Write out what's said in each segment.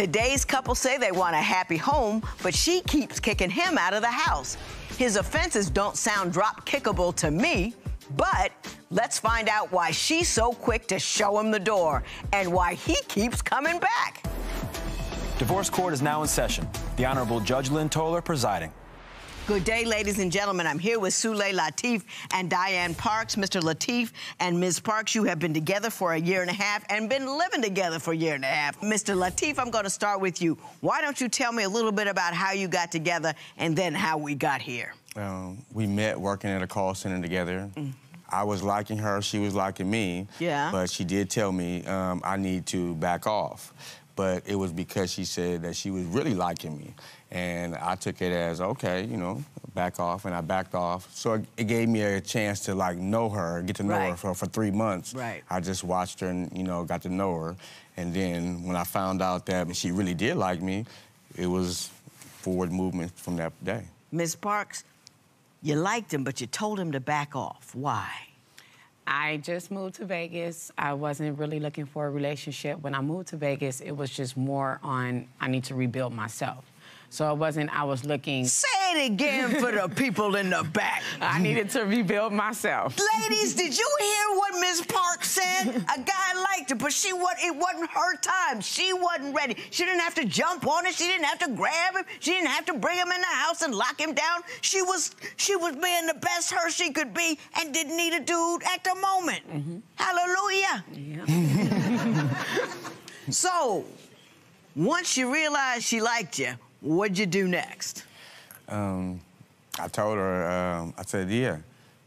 Today's couple say they want a happy home, but she keeps kicking him out of the house. His offenses don't sound drop kickable to me, but let's find out why she's so quick to show him the door and why he keeps coming back. Divorce court is now in session. The Honorable Judge Lynn Toler presiding. Good day, ladies and gentlemen. I'm here with Sule Latif and Diane Parks. Mr. Latif and Ms. Parks, you have been together for a year and a half and been living together for a year and a half. Mr. Latif, I'm going to start with you. Why don't you tell me a little bit about how you got together and then how we got here? Um, we met working at a call center together. Mm. I was liking her, she was liking me. Yeah. But she did tell me um, I need to back off but it was because she said that she was really liking me. And I took it as, okay, you know, back off, and I backed off. So it gave me a chance to, like, know her, get to know right. her for, for three months. Right. I just watched her and, you know, got to know her. And then when I found out that she really did like me, it was forward movement from that day. Ms. Parks, you liked him, but you told him to back off. Why? I just moved to Vegas. I wasn't really looking for a relationship. When I moved to Vegas, it was just more on I need to rebuild myself. So it wasn't, I was looking. Say it again for the people in the back. I needed to rebuild myself. Ladies, did you hear what Ms. Park said? A guy liked her, but she was, it wasn't her time. She wasn't ready. She didn't have to jump on it. She didn't have to grab him. She didn't have to bring him in the house and lock him down. She was, she was being the best her she could be and didn't need a dude at the moment. Mm -hmm. Hallelujah. Yeah. so, once you realized she liked you, What'd you do next? Um, I told her, um, I said, yeah,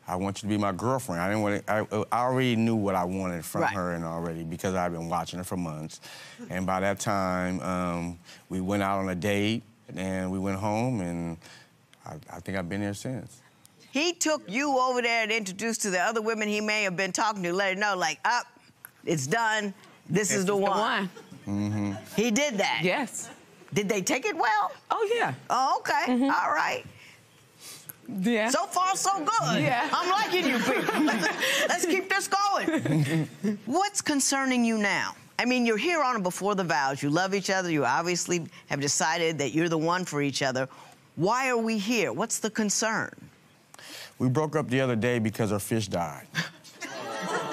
I want you to be my girlfriend. I didn't want to, I, I already knew what I wanted from right. her and already because I've been watching her for months. And by that time, um, we went out on a date and we went home and I, I think I've been here since. He took you over there and introduced to the other women he may have been talking to, let her know, like, up, it's done, this it's is the one. The one. Mm -hmm. He did that. Yes. Did they take it well? Oh, yeah. Oh, okay. Mm -hmm. All right. Yeah. So far, so good. Yeah. I'm liking you people. let's, let's keep this going. What's concerning you now? I mean, you're here on before the vows. You love each other. You obviously have decided that you're the one for each other. Why are we here? What's the concern? We broke up the other day because our fish died.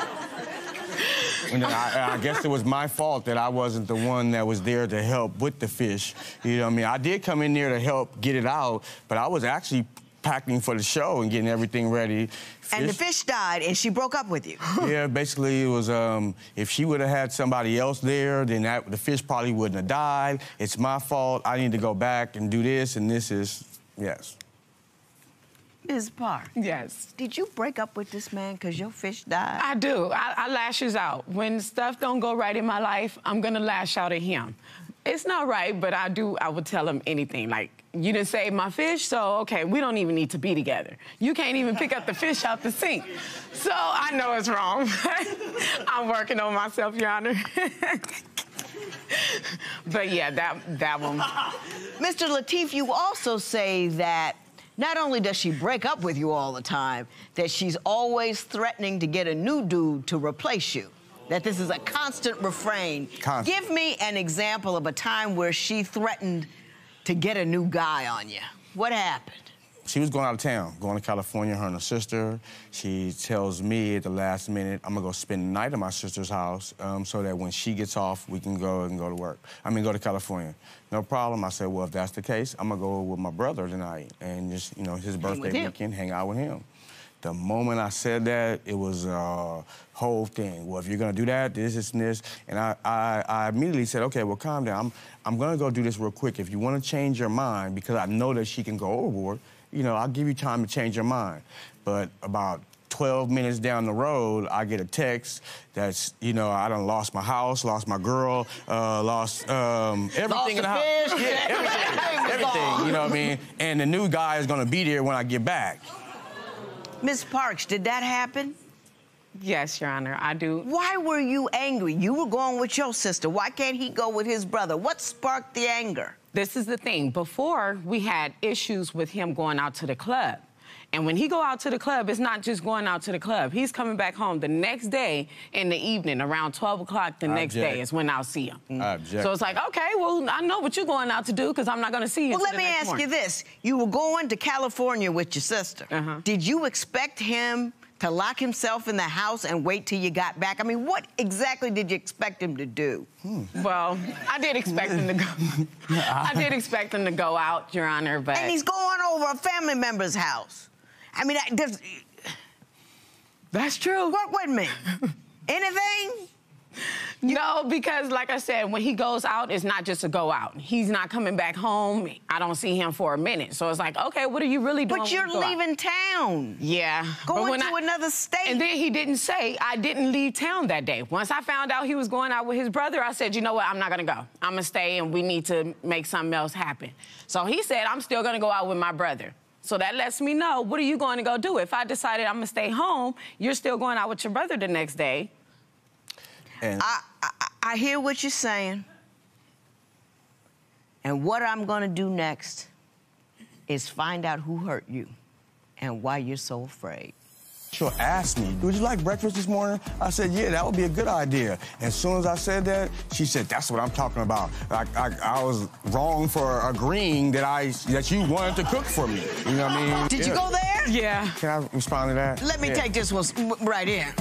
And I, I, guess it was my fault that I wasn't the one that was there to help with the fish. You know what I mean? I did come in there to help get it out, but I was actually packing for the show and getting everything ready. Fish. And the fish died, and she broke up with you. yeah, basically it was, um, if she would have had somebody else there, then that, the fish probably wouldn't have died. It's my fault. I need to go back and do this, and this is, yes. Ms. Park. Yes. Did you break up with this man because your fish died? I do. I, I lashes out. When stuff don't go right in my life, I'm gonna lash out at him. It's not right, but I do, I would tell him anything. Like, you didn't save my fish, so okay, we don't even need to be together. You can't even pick up the fish out the sink. So I know it's wrong. I'm working on myself, Your Honor. but yeah, that, that one. Mr. Latif, you also say that not only does she break up with you all the time, that she's always threatening to get a new dude to replace you. That this is a constant refrain. Constant. Give me an example of a time where she threatened to get a new guy on you. What happened? She was going out of town, going to California, her and her sister. She tells me at the last minute, I'm gonna go spend the night at my sister's house um, so that when she gets off, we can go and go to work. I mean, go to California. No problem. I said, well, if that's the case, I'm gonna go with my brother tonight and just, you know, his birthday weekend, hang out with him. The moment I said that, it was a whole thing. Well, if you're gonna do that, this, this, and this. And I, I, I immediately said, okay, well, calm down. I'm, I'm gonna go do this real quick. If you wanna change your mind, because I know that she can go overboard, you know, I'll give you time to change your mind. But about 12 minutes down the road, I get a text that's, you know, I done lost my house, lost my girl, uh, lost um, everything lost in the, the house. Fish. Yeah, everything, everything, you know what I mean? And the new guy is gonna be there when I get back. Miss Parks, did that happen? Yes, Your Honor, I do. Why were you angry? You were going with your sister. Why can't he go with his brother? What sparked the anger? This is the thing. Before, we had issues with him going out to the club. And when he go out to the club, it's not just going out to the club. He's coming back home the next day in the evening, around 12 o'clock the I next object. day is when I'll see him. I. So it's like, okay, well, I know what you're going out to do because I'm not going to see you. Well, let the me next ask morning. you this. You were going to California with your sister. Uh-huh. Did you expect him to lock himself in the house and wait till you got back? I mean, what exactly did you expect him to do? Hmm. Well, I did expect him to go. I did expect him to go out, Your Honor, but And he's going over a family member's house. I mean, does, that's true. work with me. Anything? No, because like I said, when he goes out, it's not just to go out. He's not coming back home. I don't see him for a minute. So it's like, okay, what are you really doing? But you're you go out? leaving town. Yeah. Going to I- another state. And then he didn't say I didn't leave town that day. Once I found out he was going out with his brother, I said, you know what, I'm not gonna go. I'm gonna stay and we need to make something else happen. So he said, I'm still gonna go out with my brother. So that lets me know, what are you going to go do? If I decided I'm gonna stay home, you're still going out with your brother the next day. And I, I, I hear what you're saying. And what I'm going to do next is find out who hurt you and why you're so afraid. she'll ask me, would you like breakfast this morning? I said, yeah, that would be a good idea. As soon as I said that, she said, that's what I'm talking about. Like, I, I was wrong for agreeing that I that you wanted to cook for me. You know what I mean? Did you go there? Yeah. Can I respond to that? Let me Yeah. take this one right here.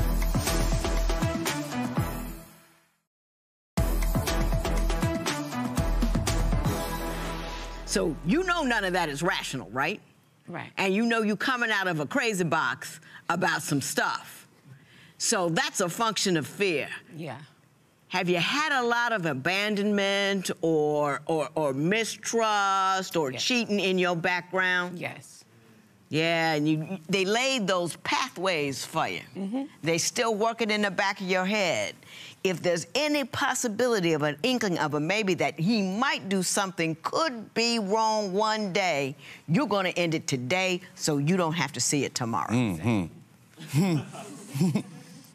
So you know none of that is rational, right? Right. And you know you coming out of a crazy box about some stuff. So that's a function of fear. Yeah. Have you had a lot of abandonment or or, or mistrust or Yes. cheating in your background? Yes. Yeah, and you, they laid those pathways for you. Mm-hmm. They still working in the back of your head. If there's any possibility of an inkling of a maybe that he might do something, could be wrong one day, you're going to end it today so you don't have to see it tomorrow.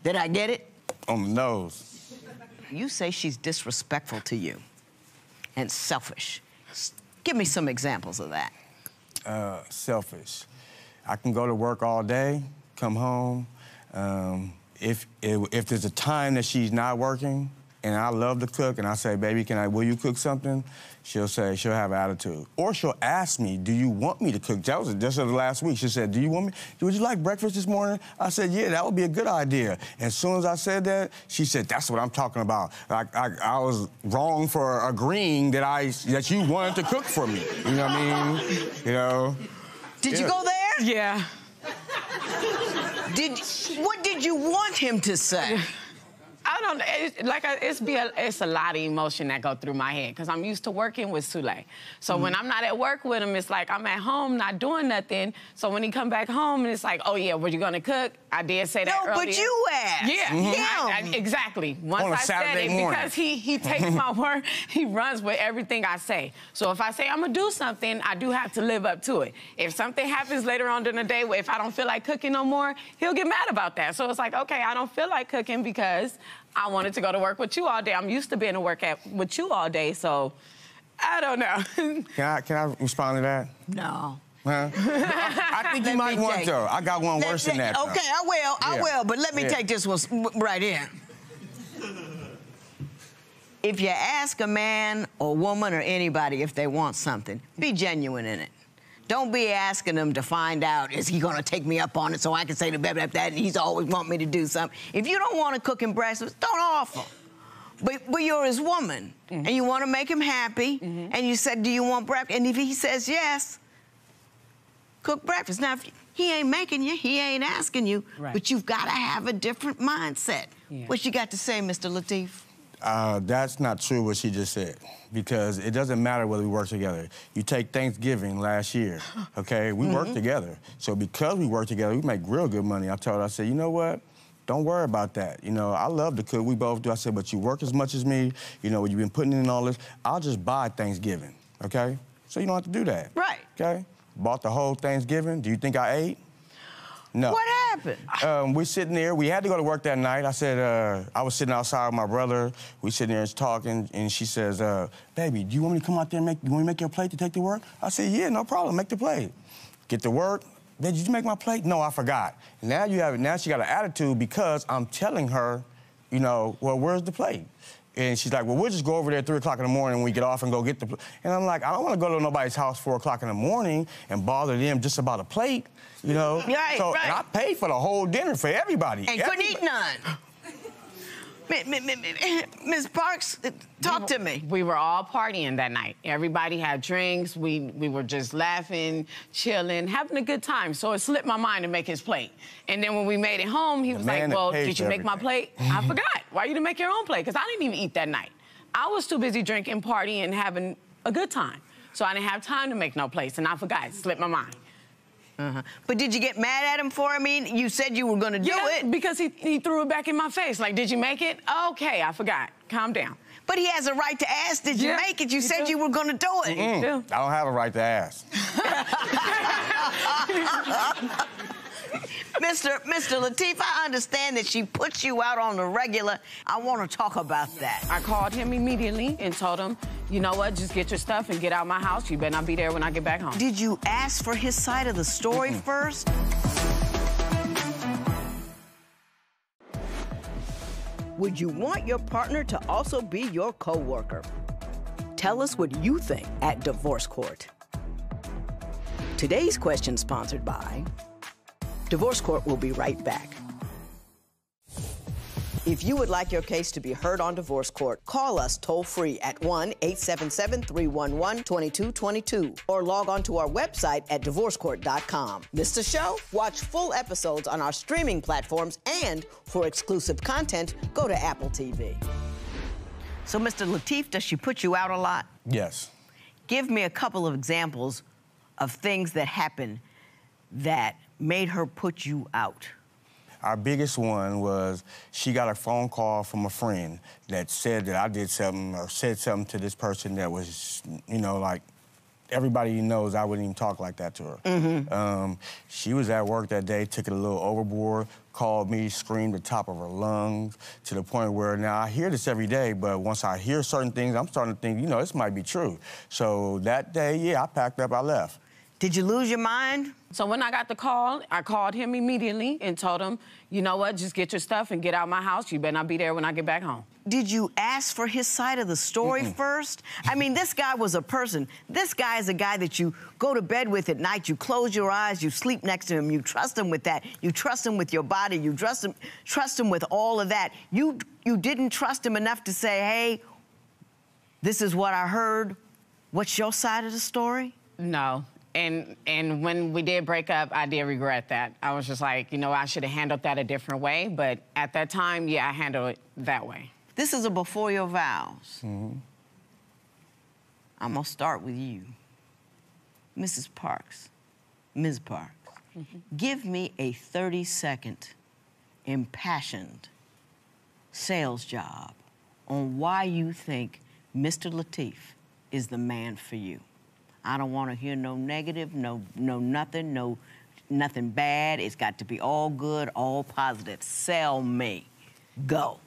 Did I get it? On the nose. You say she's disrespectful to you and selfish. Give me some examples of that. uh, selfish. I can go to work all day, come home. Um, if, if if there's a time that she's not working, and I love to cook, and I say, "Baby, can I? Will you cook something?" She'll say she'll have an attitude, or she'll ask me, "Do you want me to cook?" That was just the last week. She said, "Do you want me? Would you like breakfast this morning?" I said, "Yeah, that would be a good idea." And as soon as I said that, she said, "That's what I'm talking about." Like I, I was wrong for agreeing that I that you wanted to cook for me. You know what I mean? You know. Did you go there? Yeah. Did what did you want him to say? I don't know. It's, like I, it's be a, it's a lot of emotion that go through my head because I'm used to working with Sule. So when mm-hmm. I'm not at work with him, it's like I'm at home not doing nothing. So when he come back home and it's like, oh yeah, were you gonna cook? I did say that No, but you asked. Yeah. I- I- exactly. Once On a I said it, morning. because he he takes my word, he runs with everything I say. So if I say I'm gonna do something, I do have to live up to it. If something happens later on during the day, where if I don't feel like cooking no more, he'll get mad about that. So it's like, okay, I don't feel like cooking because I wanted to go to work with you all day. I'm used to being to work at with you all day, so I don't know. Can I can I respond to that? No. Huh? I, I think you might want take- to. I got one Let- worse than let- that. though. Okay, I will. I Yeah. will. But let me Yeah. take this one right in. If you ask a man or woman or anybody if they want something, be genuine in it. Don't be asking them to find out, is he gonna take me up on it so I can say the blah, blah, blah, and he's always want me to do something. If you don't wanna cook him breakfast, don't offer. But, but you're his woman, Mm-hmm. and you wanna make him happy, and you said, do you want breakfast? And if he says yes, cook breakfast. Now, if he ain't making you, he ain't asking you, Right. but you've got to have a different mindset. Yeah. What you got to say, Mr. Latif? Uh, that's not true what she just said because it doesn't matter whether we work together. You take Thanksgiving last year, okay? We work together. So because we work together, we make real good money. I told her, I said, you know what? Don't worry about that. You know, I love to cook. We both do. I said, but you work as much as me. You know, you've been putting in all this. I'll just buy Thanksgiving, okay? So you don't have to do that. Right. Okay? Bought the whole Thanksgiving. Do you think I ate? No. What happened? Um, we're sitting there. We had to go to work that night. I said, uh, I was sitting outside with my brother. We sitting there and talking, and she says, uh, "Baby, do you want me to come out there and make? You want me to make your plate to take to work?" I said, "Yeah, no problem. Make the plate." Get to work. Did you make my plate? No, I forgot. Now you have it. now she got an attitude because I'm telling her, you know, well, where's the plate? And she's like, well, we'll just go over there at 3 o'clock in the morning when we get off and go get the. And I'm like, I don't want to go to nobody's house 4 o'clock in the morning and bother them just about a plate, you know? Right, so, right. And I paid for the whole dinner for everybody. And couldn't Everybody- eat none. Ms. Parks, uh, talk to me. We were all partying that night. Everybody had drinks. We we were just laughing, chilling, having a good time. So it slipped my mind to make his plate. And then when we made it home, he was like, "Well, did you for make my plate?" I forgot. Why you didn't make your own plate? Because I didn't even eat that night. I was too busy drinking, partying, and having a good time. So I didn't have time to make no plates, and I forgot. It slipped my mind. Uh-huh. But did you get mad at him for it? I mean, you said you were going to do yeah, it. because he, he threw it back in my face. Like, did you make it? Okay, I forgot. Calm down. But he has a right to ask, did you Yeah, make it? You he said do. you were going to do it. Mm, Yeah. I don't have a right to ask. Mr. Mr. Latif, I understand that she puts you out on the regular. I want to talk about that. I called him immediately and told him, you know what, just get your stuff and get out my house. You better not be there when I get back home. Did you ask for his side of the story first? Would you want your partner to also be your coworker? Tell us what you think at Divorce Court. Today's question sponsored by Divorce Court will be right back. If you would like your case to be heard on Divorce Court, call us toll free at 1 877 311 2222 or log on to our website at divorcecourt.com. Missed a show? Watch full episodes on our streaming platforms and for exclusive content, go to Apple TV. So, Mr. Latif, does she put you out a lot? Yes. Give me a couple of examples of things that happen that made her put you out. Our biggest one was she got a phone call from a friend that said that I did something or said something to this person that was, you know, like everybody knows I wouldn't even talk like that to her. Um, she was at work that day, took it a little overboard, called me, screamed the top of her lungs to the point where now I hear this every day, but once I hear certain things, I'm starting to think, you know, this might be true. So that day, yeah, I packed up, I left. Did you lose your mind? So when I got the call, I called him immediately and told him, you know what, just get your stuff and get out my house. You better not be there when I get back home. Did you ask for his side of the story first? I mean, this guy was a person. This guy is a guy that you go to bed with at night. You close your eyes, you sleep next to him, you trust him with that. You trust him with your body, you trust him, trust him with all of that. You you didn't trust him enough to say, hey, this is what I heard. What's your side of the story? No. And and when we did break up, I did regret that. I was just like, you know, I should have handled that a different way. But at that time, yeah, I handled it that way. This is a before your vows. Mm-hmm. I'm gonna start with you, Mrs. Parks, Ms. Parks. Mm-hmm. Give me a 30 second impassioned sales job on why you think Mr. Latif is the man for you. I don't want to hear no negative, no no nothing, no nothing bad. It's got to be all good, all positive. Sell me. Go.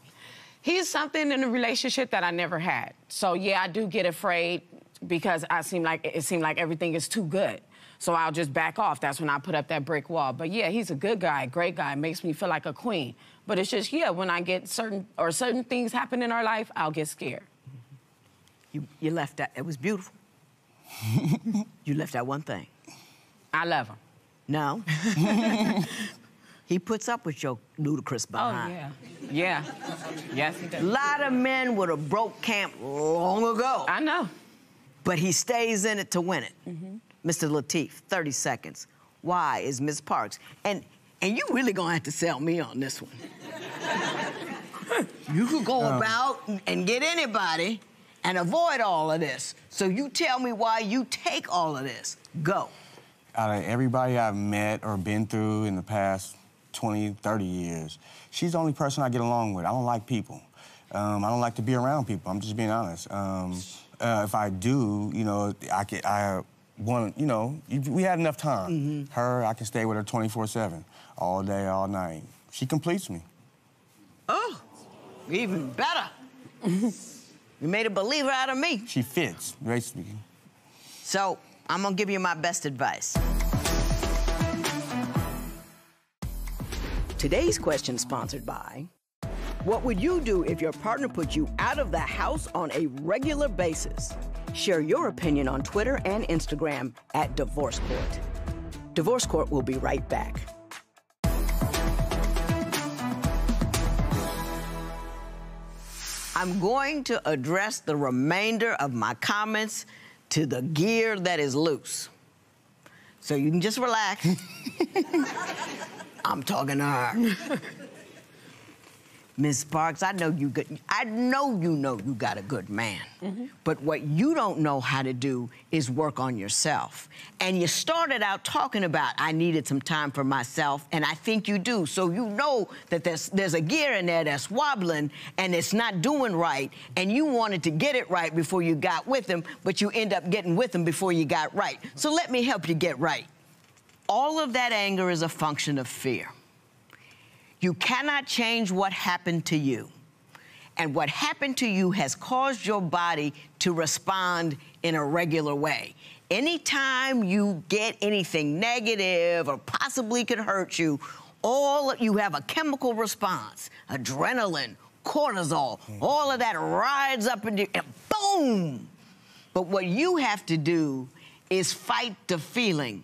He's something in a relationship that I never had. So yeah, I do get afraid because I seem like it seemed like everything is too good. So I'll just back off. That's when I put up that brick wall. But yeah, he's a good guy, great guy, makes me feel like a queen. But it's just yeah, when I get certain or certain things happen in our life, I'll get scared. You, you left out, it was beautiful. You left out one thing. I love him. No. he puts up with your ludicrous behind. Oh yeah, yeah, yes he does. A lot of men would have broke camp long ago, I know. but he stays in it to win it. Mm-hmm. Mr. Latif, 30 seconds. Why is Miss Parks? And and you really gonna have to sell me on this one. you could go about and get anybody and avoid all of this. So you tell me why you take all of this. Go. out of everybody I've met or been through in the past 20, 30 years, she's the only person I get along with. I don't like people. Um, I don't like to be around people. I'm just being honest. Um, uh, if I do, you know, I can, I want, you know, we had enough time. Her, I can stay with her 24/7, all day, all night. She completes me. Oh, even better. you made a believer out of me. She fits, right speaking. So I'm gonna give you my best advice. Today's question sponsored by What would you do if your partner put you out of the house on a regular basis? Share your opinion on Twitter and Instagram at Divorce Court. Divorce Court will be right back. I'm going to address the remainder of my comments to the gear that is loose. So you can just relax. I'm talking to her. Miss Parks, I know you good. I know you know you got a good man. Mm-hmm. But what you don't know how to do is work on yourself. And you started out talking about I needed some time for myself, and I think you do. So you know that there's there's a gear in there that's wobbling and it's not doing right, and you wanted to get it right before you got with him, but you end up getting with him before you got right. So let me help you get right. All of that anger is a function of fear. You cannot change what happened to you. And what happened to you has caused your body to respond in a regular way. Anytime you get anything negative or possibly could hurt you, all you have a chemical response, adrenaline, cortisol, all of that rides up into and boom. But what you have to do is fight the feeling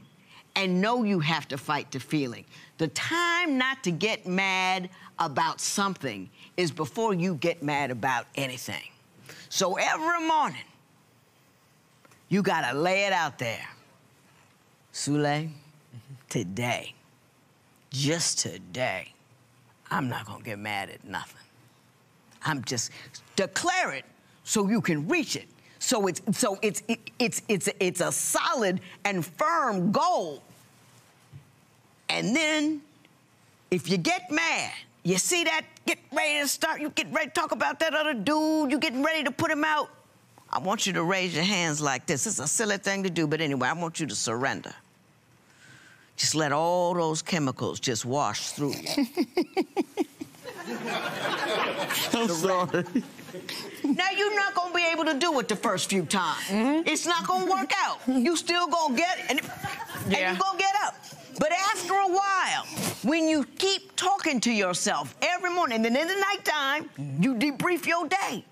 and know you have to fight the feeling. The time not to get mad about something is before you get mad about anything. So every morning, you gotta lay it out there. Sule, today, just today, I'm not gonna get mad at nothing. I'm just declare it so you can reach it. So it's so it's it, it's it's it's a solid and firm goal and then, if you get mad, you see that, get ready to start, you get ready to talk about that other dude, you getting ready to put him out. I want you to raise your hands like this. It's a silly thing to do, but anyway, I want you to surrender. Just let all those chemicals just wash through you. I'm sorry. Now you're not gonna be able to do it the first few times. Mm-hmm. It's not gonna work out. You still gonna get and, yeah. and you're gonna get up. But after a while, when you keep talking to yourself every morning, and then in the nighttime, you debrief your day.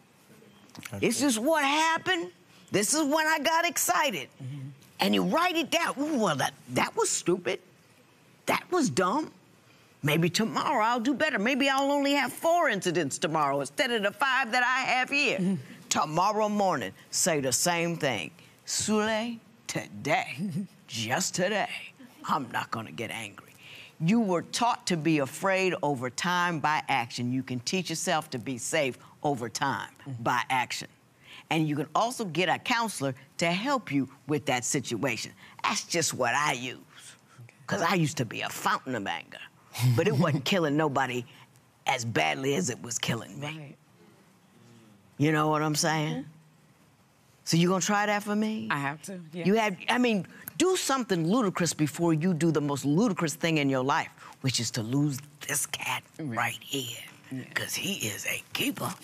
Okay. This is what happened. This is when I got excited. Mm-hmm. And you write it down. Ooh, well, that, that was stupid. That was dumb. Maybe tomorrow I'll do better. Maybe I'll only have four incidents tomorrow instead of the five that I have here. Mm-hmm. Tomorrow morning, say the same thing. Sule, today, just today, I'm not going to get angry. You were taught to be afraid over time by action. You can teach yourself to be safe over time mm-hmm. by action. And you can also get a counselor to help you with that situation. That's just what I use. Because I used to be a fountain of anger, but it wasn't killing nobody as badly as it was killing me. Right. You know what I'm saying? Mm-hmm. So you gonna try that for me? I have to. Yeah. You have. I mean, do something ludicrous before you do the most ludicrous thing in your life, which is to lose this cat right here. Because he is a keeper.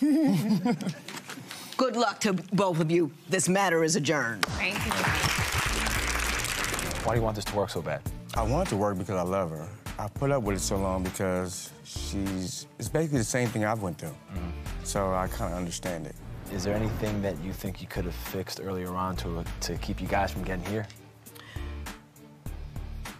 Good luck to both of you. This matter is adjourned. Thank you. Why do you want this to work so bad? I want it to work because I love her. I put up with it so long because she's, it's basically the same thing I've went through. Mm-hmm. So I kind of understand it. Is there anything that you think you could have fixed earlier on to, to keep you guys from getting here?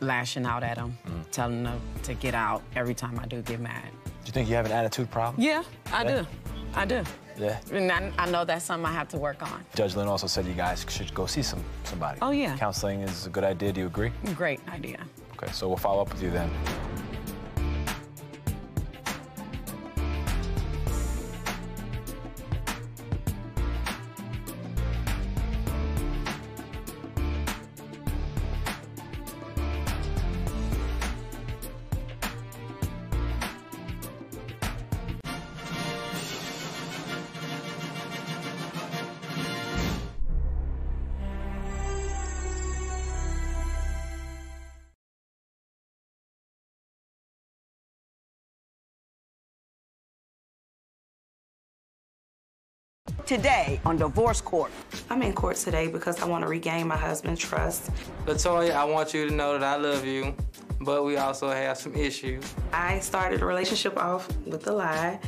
lashing out at him, mm. telling him to get out every time I do get mad. Do you think you have an attitude problem? Yeah, I yeah. do. I do. Yeah. And I, I, know that's something I have to work on. Judge Lynn also said you guys should go see some somebody. Oh, yeah. Counseling is a good idea. Do you agree? Great idea. Okay, so we'll follow up with you then. Today on Divorce Court. I'm in court today because I want to regain my husband's trust. Latoya, I want you to know that I love you but we also have some issues. I started a relationship off with a lie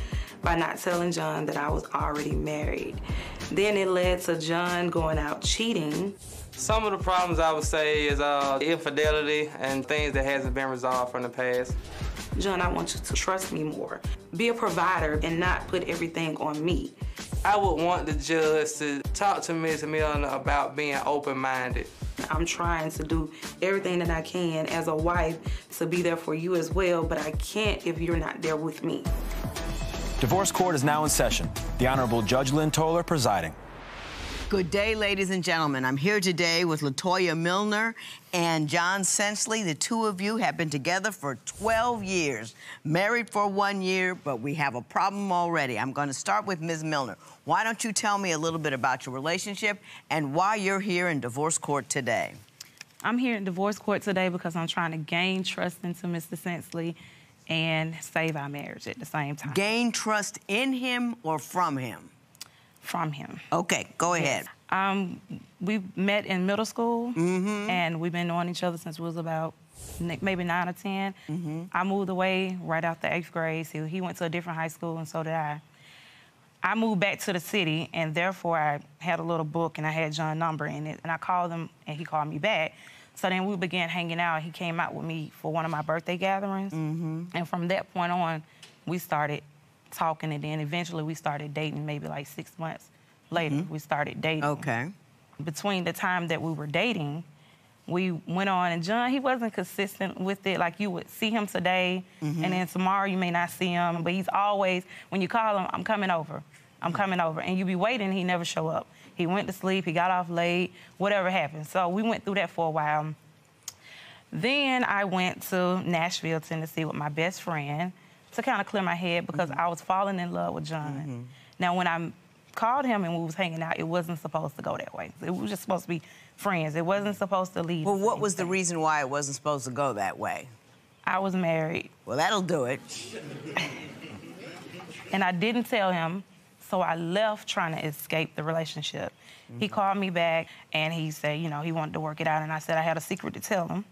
by not telling John that I was already married. Then it led to John going out cheating. Some of the problems I would say is uh, infidelity and things that hasn't been resolved from the past. John, I want you to trust me more. Be a provider and not put everything on me. I would want the judge to talk to Ms. Milner about being open-minded. I'm trying to do everything that I can as a wife to be there for you as well, but I can't if you're not there with me. Divorce court is now in session. The Honorable Judge Lynn Toler presiding. Good day, ladies and gentlemen. I'm here today with Latoya Milner and John Sensley. The two of you have been together for 12 years, married for one year, but we have a problem already. I'm going to start with Ms. Milner. Why don't you tell me a little bit about your relationship and why you're here in divorce court today? I'm here in divorce court today because I'm trying to gain trust into Mr. Sensley and save our marriage at the same time. Gain trust in him or from him? From him. Okay, go ahead. Um, we met in middle school, mm-hmm. and we've been knowing each other since we was about maybe nine or 10 mm-hmm. I moved away right after eighth grade. So he went to a different high school, and so did I. I moved back to the city, and therefore I had a little book, and I had John's number in it, and I called him, and he called me back. So then we began hanging out. He came out with me for one of my birthday gatherings, mm-hmm. and from that point on, we started talking, and then eventually we started dating. Maybe like six months later, mm-hmm. we started dating Okay. between the time that we were dating, we went on, and John, he wasn't consistent with it. Like you would see him today, mm-hmm. and then tomorrow you may not see him, but he's always, when you call him, I'm coming over, I'm coming over, and you be waiting, he never show up. He went to sleep, he got off late, whatever happened. So we went through that for a while. Then I went to Nashville, Tennessee with my best friend to kind of clear my head because mm-hmm. I was falling in love with John. Mm-hmm. Now, when I called him and we was hanging out, it wasn't supposed to go that way. It was just supposed to be friends. It wasn't supposed to lead. Well, what was the reason why it wasn't supposed to go that way? I was married Well, that'll do it. and I didn't tell him, so I left trying to escape the relationship. He mm-hmm. called me back and he said, you know, he wanted to work it out, and I said I had a secret to tell him.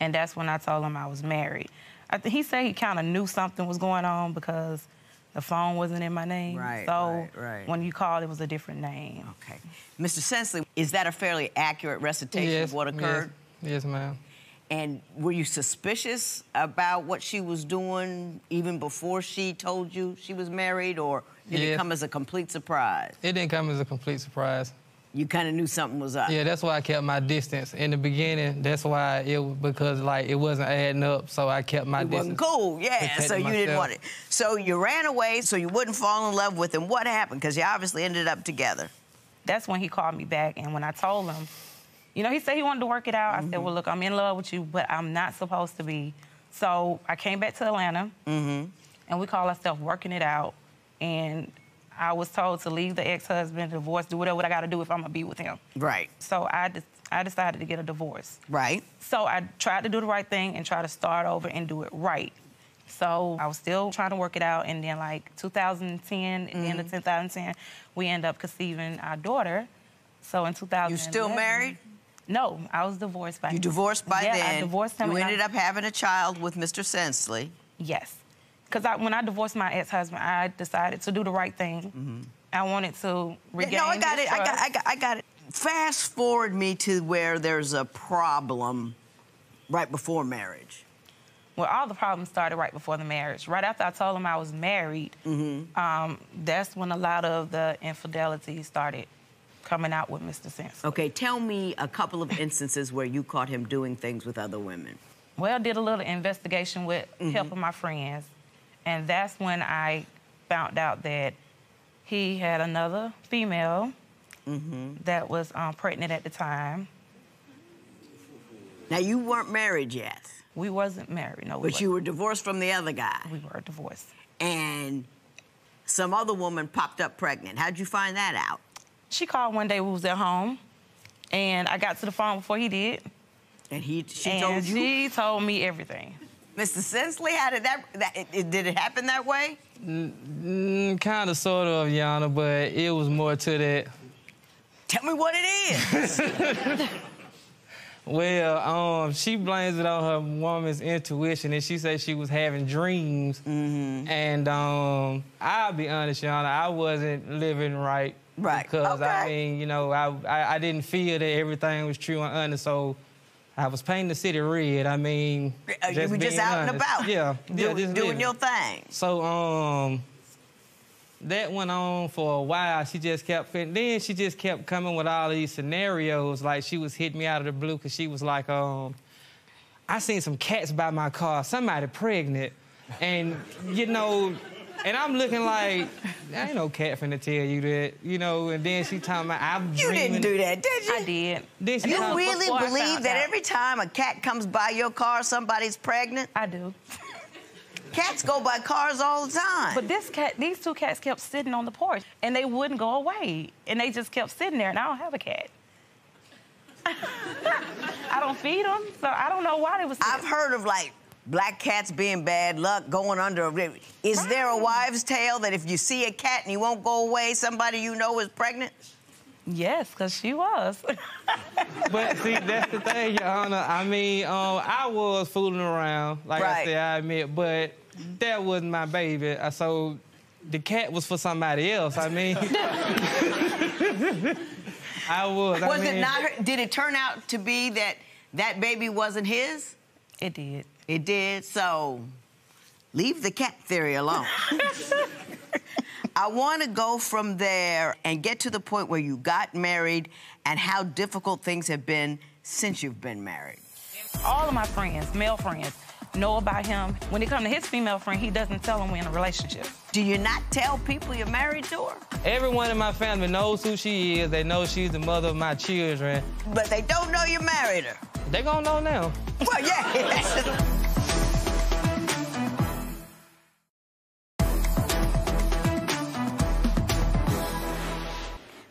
And that's when I told him I was married. I th- he said he kind of knew something was going on because the phone wasn't in my name. Right, So right, right. when you called, it was a different name. Okay. Mr. Sensley, is that a fairly accurate recitation of what occurred? Yes, yes ma'am. And were you suspicious about what she was doing even before she told you she was married, or did it come as a complete surprise? It didn't come as a complete surprise. You kind of knew something was up. Yeah, that's why I kept my distance in the beginning. That's why it was because like it wasn't adding up, so I kept my It wasn't cool, yeah. So you didn't want it. So you ran away so you wouldn't fall in love with him. What happened? Because you obviously ended up together. that's when he called me back. And when I told him, you know, he said he wanted to work it out. I said, mm-hmm. well, look, I'm in love with you, but I'm not supposed to be. So I came back to Atlanta, mm-hmm. and we call ourselves working it out. And I was told to leave the ex-husband, divorce, do whatever I got to do if I'm gonna be with him. Right. So I, de- I decided to get a divorce. Right. So I tried to do the right thing and try to start over and do it right. So I was still trying to work it out, and then like 2010, at the end of Mm-hmm. 2010, we end up conceiving our daughter. So in 2000, You still married? No, I was divorced by. Then. You divorced by yeah, then. I divorced him. You and I- ended up having a child with Mr. Sensley. Yes, because I, when I divorced my ex-husband, I decided to do the right thing. I wanted to regain. Mm-hmm. no, I got his it. I got. I got. I got it. Fast forward me to where there's a problem right before marriage. Well, all the problems started right before the marriage. Right after I told him I was married, Mm-hmm. um, that's when a lot of the infidelity started coming out with Mr. Sense. Okay, tell me a couple of instances where you caught him doing things with other women. Well, I did a little investigation with help of my friends, and that's when I found out that he had another female that was um, pregnant at the time. Now you weren't married yet, We wasn't married, no. We but you wasn't. were divorced from the other guy, We were divorced. and some other woman popped up pregnant. How'd you find that out? She called one day. We was at home, and I got to the phone before he did. And he, she and told you, she told me everything. Mr. Sensley, how did that? that it, it- did it happen that way? Mm, kind of, sort of, Yana, but it was more to that. Tell me what it is. Well, um, she blames it on her woman's intuition, and she said she was having dreams. Mm-hmm. And um, I'll be honest, Yana, I wasn't living right. Right. Because I mean, you know, I, I I didn't feel that everything was true and honest, so I was painting the city red. I mean, Uh, you were just out and about. Yeah, yeah, doing your thing. So um, that went on for a while. She just kept, and then she just kept coming with all these scenarios. Like she was hitting me out of the blue because she was like, um, I seen some cats by my car. Somebody pregnant, and you know. And I'm looking like, there ain't no cat finna tell you that, you know. And then she talking about, I'm You dreaming. didn't do that, did you? I did. Then she You really I believe that out. every time a cat comes by your car, somebody's pregnant? I do. Cats go by cars all the time. But this cat, these two cats kept sitting on the porch and they wouldn't go away. And they just kept sitting there, and I don't have a cat. I don't feed them, so I don't know why they was. I've heard of like black cats being bad luck, going under a river. Is there a wives' tale that if you see a cat and he won't go away, somebody you know is pregnant? Yes, because she was. But see, that's the thing, Your Honor. I mean, um, I was fooling around, like Right. I said, I admit, but that wasn't my baby. Uh, So the cat was for somebody else. I mean, I was. I Was it mean, not her? Did it turn out to be that that baby wasn't his? it did. It did. So leave the cat theory alone. I want to go from there and get to the point where you got married and how difficult things have been since you've been married. All of my friends, male friends, know about him. When it comes to his female friend, he doesn't tell them we're in a relationship. Do you not tell people you're married to her? Everyone in my family knows who she is. They know she's the mother of my children. But they don't know you married her. They gonna know now. Well, yeah.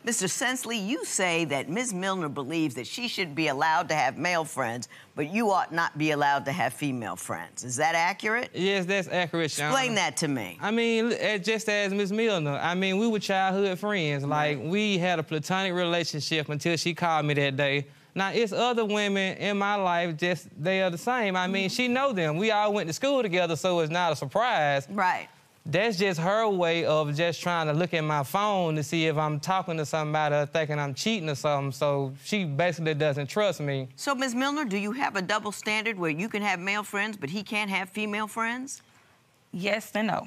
Mr. Sensley, you say that Ms. Milner believes that she should be allowed to have male friends, but you ought not be allowed to have female friends. Is that accurate? Yes, that's accurate, Shauna. Explain that to me. I mean, just as Miss Milner, I mean, we were childhood friends. Like, we had a platonic relationship until she called me that day. Now, it's other women in my life, just they are the same. I mean, mm-hmm. she know them. We all went to school together, so it's not a surprise. Right. That's just her way of just trying to look at my phone to see if I'm talking to somebody or thinking I'm cheating or something. So she basically doesn't trust me. So, Ms. Milner, do you have a double standard where you can have male friends, but he can't have female friends? Yes and no.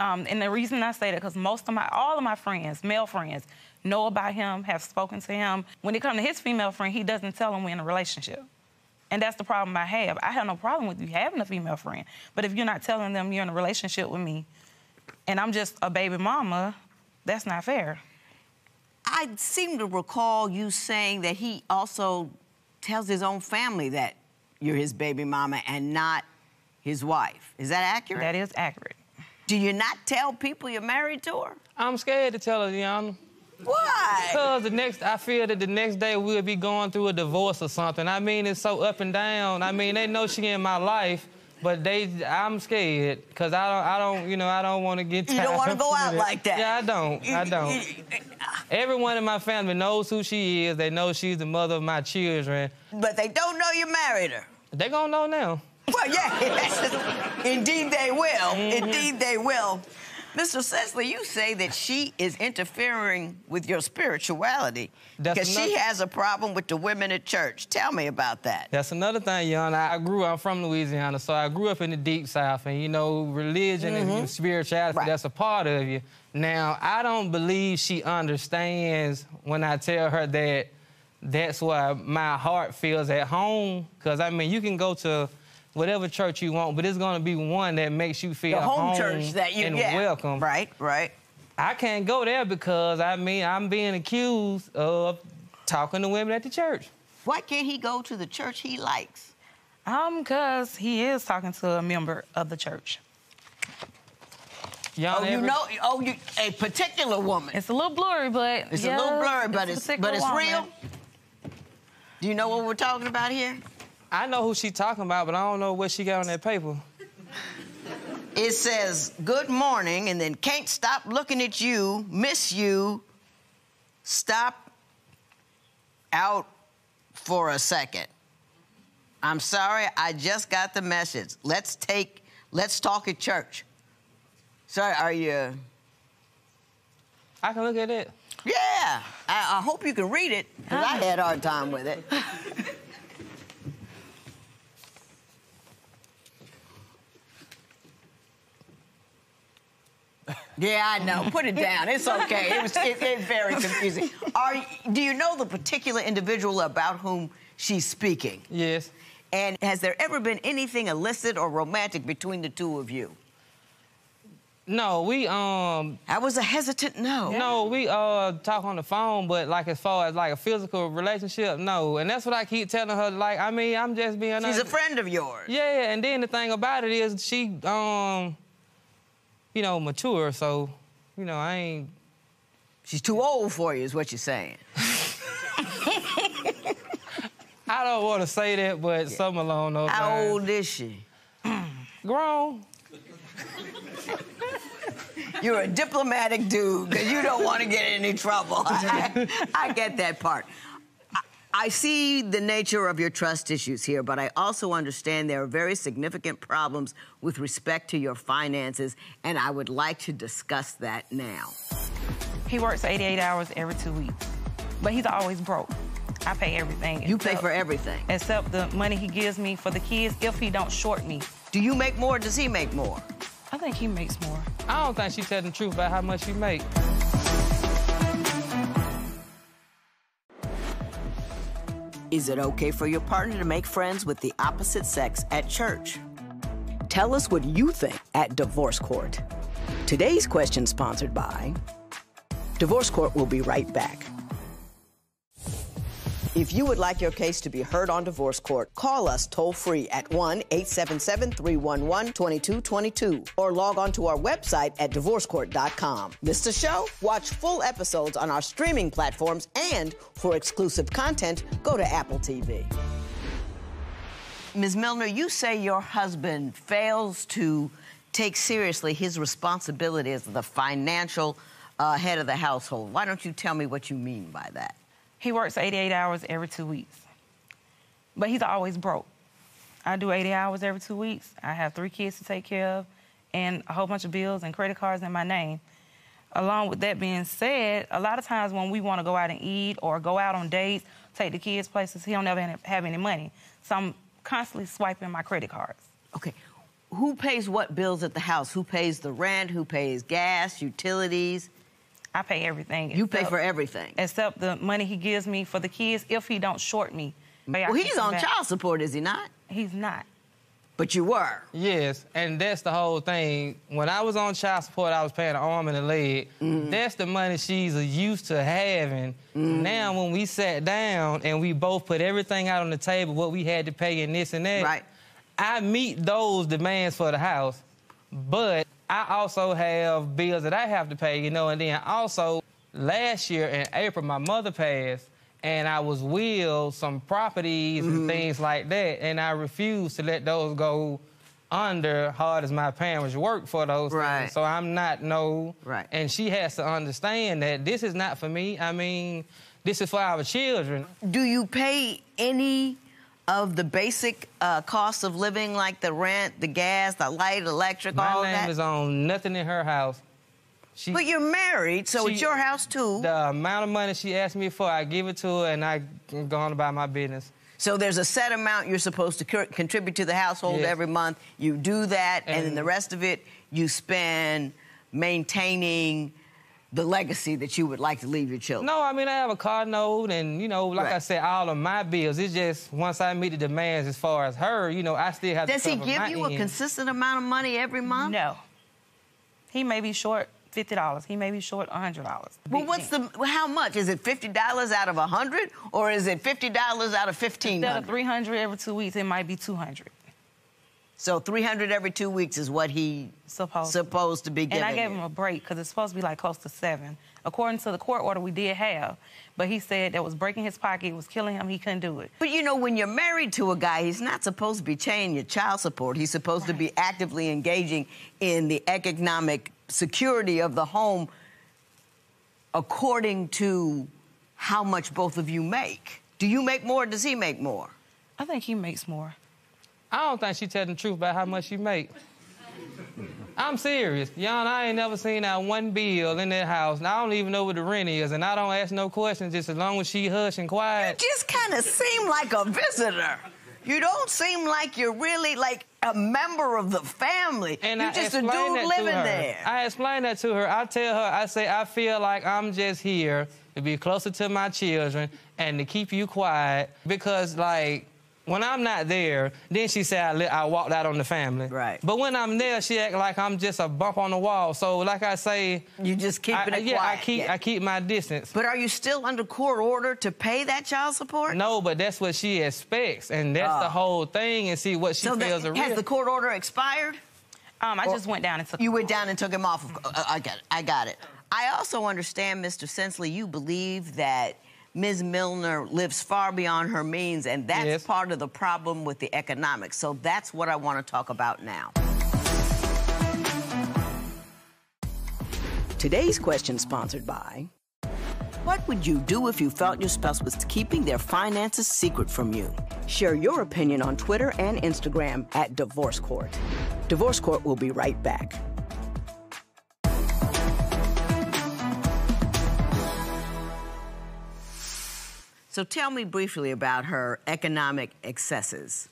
Um, and the reason I say that because most of my, all of my friends, male friends, know about him, have spoken to him. When it comes to his female friend, he doesn't tell them we're in a relationship. And that's the problem I have. I have no problem with you having a female friend, but if you're not telling them you're in a relationship with me, and I'm just a baby mama, that's not fair. I seem to recall you saying that he also tells his own family that you're his baby mama and not his wife. Is that accurate? That is accurate. Do you not tell people you're married to her? I'm scared to tell her, Deanna. Why? Because the next, I fear that the next day we'll be going through a divorce or something. I mean, it's so up and down. I mean, they know she in my life, but they, I'm scared because I don't, I don't, you know, I don't want to get. You don't wanna go out it. like that. Yeah, I don't. I don't. Everyone in my family knows who she is. They know she's the mother of my children. But they don't know you married her. They gonna know now. Well, yeah. Indeed, they will. Mm-hmm. Indeed, they will. Mr. Sensley, you say that she is interfering with your spirituality because she has a problem with the women at church. Tell me about that. That's another thing, Yana. I grew up from Louisiana, so I grew up in the deep south, and you know, religion and spirituality, Mm-hmm. Right. that's a part of you. Now, I don't believe she understands when I tell her that that's why my heart feels at home. Because, I mean, you can go to whatever church you want, but it's going to be one that makes you feel The home, church that you and yeah. welcome. Right, right. I can't go there because, I mean, I'm being accused of talking to women at the church. Why can't he go to the church he likes? Um, cause he is talking to a member of the church. Y'all Oh, you know, oh, you a particular woman. It's a little blurry, but It's yeah, a little blurry, but a it's but it's woman. real. Do you know what we're talking about here? I know who she talking about, but I don't know what she got on that paper. It says good morning, and then can't stop looking at you, miss you, stop out for a second. I'm sorry, I just got the message. Let's take, let's talk at church. Sorry, are you? I can look at it. Yeah, I, I hope you can read it because I had a hard time with it. Yeah, I know. Put it down. It's okay. It was it, it's very confusing. Are do you know the particular individual about whom she's speaking? Yes. And has there ever been anything illicit or romantic between the two of you? No, we um I was a hesitant no. no, we uh talk on the phone, but like as far as like a physical relationship, no. And that's what I keep telling her. Like, I mean, I'm just being She's a friend of yours. Yeah, and then the thing about it is she um you know, mature, so you know, I ain't She's too old for you, is what you're saying. I don't want to say that, but something along those How lines. old is she? Grown. You're a diplomatic dude because you don't want to get in any trouble. I, I get that part. I, I see the nature of your trust issues here, but I also understand there are very significant problems with respect to your finances, and I would like to discuss that now. He works 88 hours every two weeks, but he's always broke. I pay everything. You pay for everything. Except the money he gives me for the kids if he don't short me. Do you make more? Or does he make more? I think he makes more. I don't think she's telling the truth about how much she make. Is it okay for your partner to make friends with the opposite sex at church? Tell us what you think at Divorce Court. Today's question sponsored by Divorce Court will be right back. If you would like your case to be heard on Divorce Court, call us toll free at 1 877 311 2222 or log on to our website at divorcecourt.com. Missed a show? Watch full episodes on our streaming platforms and for exclusive content, go to Apple TV. Ms. Milner, you say your husband fails to take seriously his responsibility as the financial uh, head of the household. Why don't you tell me what you mean by that? He works 88 hours every two weeks, but he's always broke. I do 80 hours every two weeks. I have three kids to take care of and a whole bunch of bills and credit cards in my name. Along with that being said, a lot of times when we want to go out and eat or go out on dates, take the kids places, he don't never have any money. So I'm constantly swiping my credit cards. Okay. Who pays what bills at the house? Who pays the rent? Who pays gas, utilities? I pay everything. You pay except- for everything. Except the money he gives me for the kids if he don't short me. Well, he's on child support, is he not? He's not. But you were. Yes, and that's the whole thing. When I was on child support, I was paying an arm and a leg. Mm-hmm. That's the money she's used to having. Now, when we sat down and we both put everything out on the table, what we had to pay and this and that, Right. I meet those demands for the house, but I also have bills that I have to pay, you know, and then also last year in April, my mother passed. And I was willed some properties Mm-hmm. and things like that, and I refused to let those go under hard as my parents worked for those Right. things. So I'm not no. Right. And she has to understand that this is not for me. I mean, this is for our children. Do you pay any of the basic uh, costs of living, like the rent, the gas, the light, electric, My all name that? is on nothing in her house. She, But you're married, so it's your house too. the amount of money she asked me for, I give it to her, and I go on about my business. So there's a set amount you're supposed to co- contribute to the household Yes. every month. You do that, and, then And- the rest of it you spend maintaining the legacy that you would like to leave your children. No, I mean I have a car note, and you know, like I said, all of my bills. It's just once I meet the demands as far as her, you know, I still have Does to. he give my you a consistent amount of money every month? No. He may be short fifty dollars. He may be short hundred dollars. Well, what's the how much? Is it fifty dollars out of a hundred, or is it fifty dollars out of fifteen instead of hundred? three hundred every two weeks? It might be two hundred. So three hundred every two weeks is what he Supposed. supposed to be and giving. I gave him a break because it's supposed to be like close to seven, according to the court order we did have. But he said that was breaking his pocket, it was killing him. He couldn't do it. But you know, when you're married to a guy, he's not supposed to be paying your child support. He's supposed to be actively engaging in the economic security of the home according to how much both of you make. Do you make more or does he make more? I think he makes more. I don't think she telling the truth about how much she make. I'm serious. Yon, I ain't never seen that one bill in that house. And I don't even know what the rent is. And I don't ask no questions just as long as she hush and quiet. You just kind of seem like a visitor. You don't seem like you're really like a member of the family. And you're I just a dude explain that to living there. I explain that to her. I tell her, I say, I feel like I'm just here to be closer to my children and to keep you quiet because, like, when I'm not there, then she said I, li- I walked out on the family. Right. But when I'm there, she act like I'm just a bump on the wall. So, like I say, you just keeping I, it yeah, quiet. I keep yeah. I keep my distance. But are you still under court order to pay that child support? No, but that's what she expects, and that's the Oh. whole thing. And see what she So feels a has real. the court order expired? Um, I Or- just went down and took. You went down and took him off. Of, uh, I got it. I got it. I also understand, Mr. Sensley, you believe that Ms. Milner lives far beyond her means, and that's Yes. part of the problem with the economics. So that's what I want to talk about now. Today's question sponsored by. What would you do if you felt your spouse was keeping their finances secret from you? Share your opinion on Twitter and Instagram at Divorce Court. Divorce Court will be right back. So tell me briefly about her economic excesses.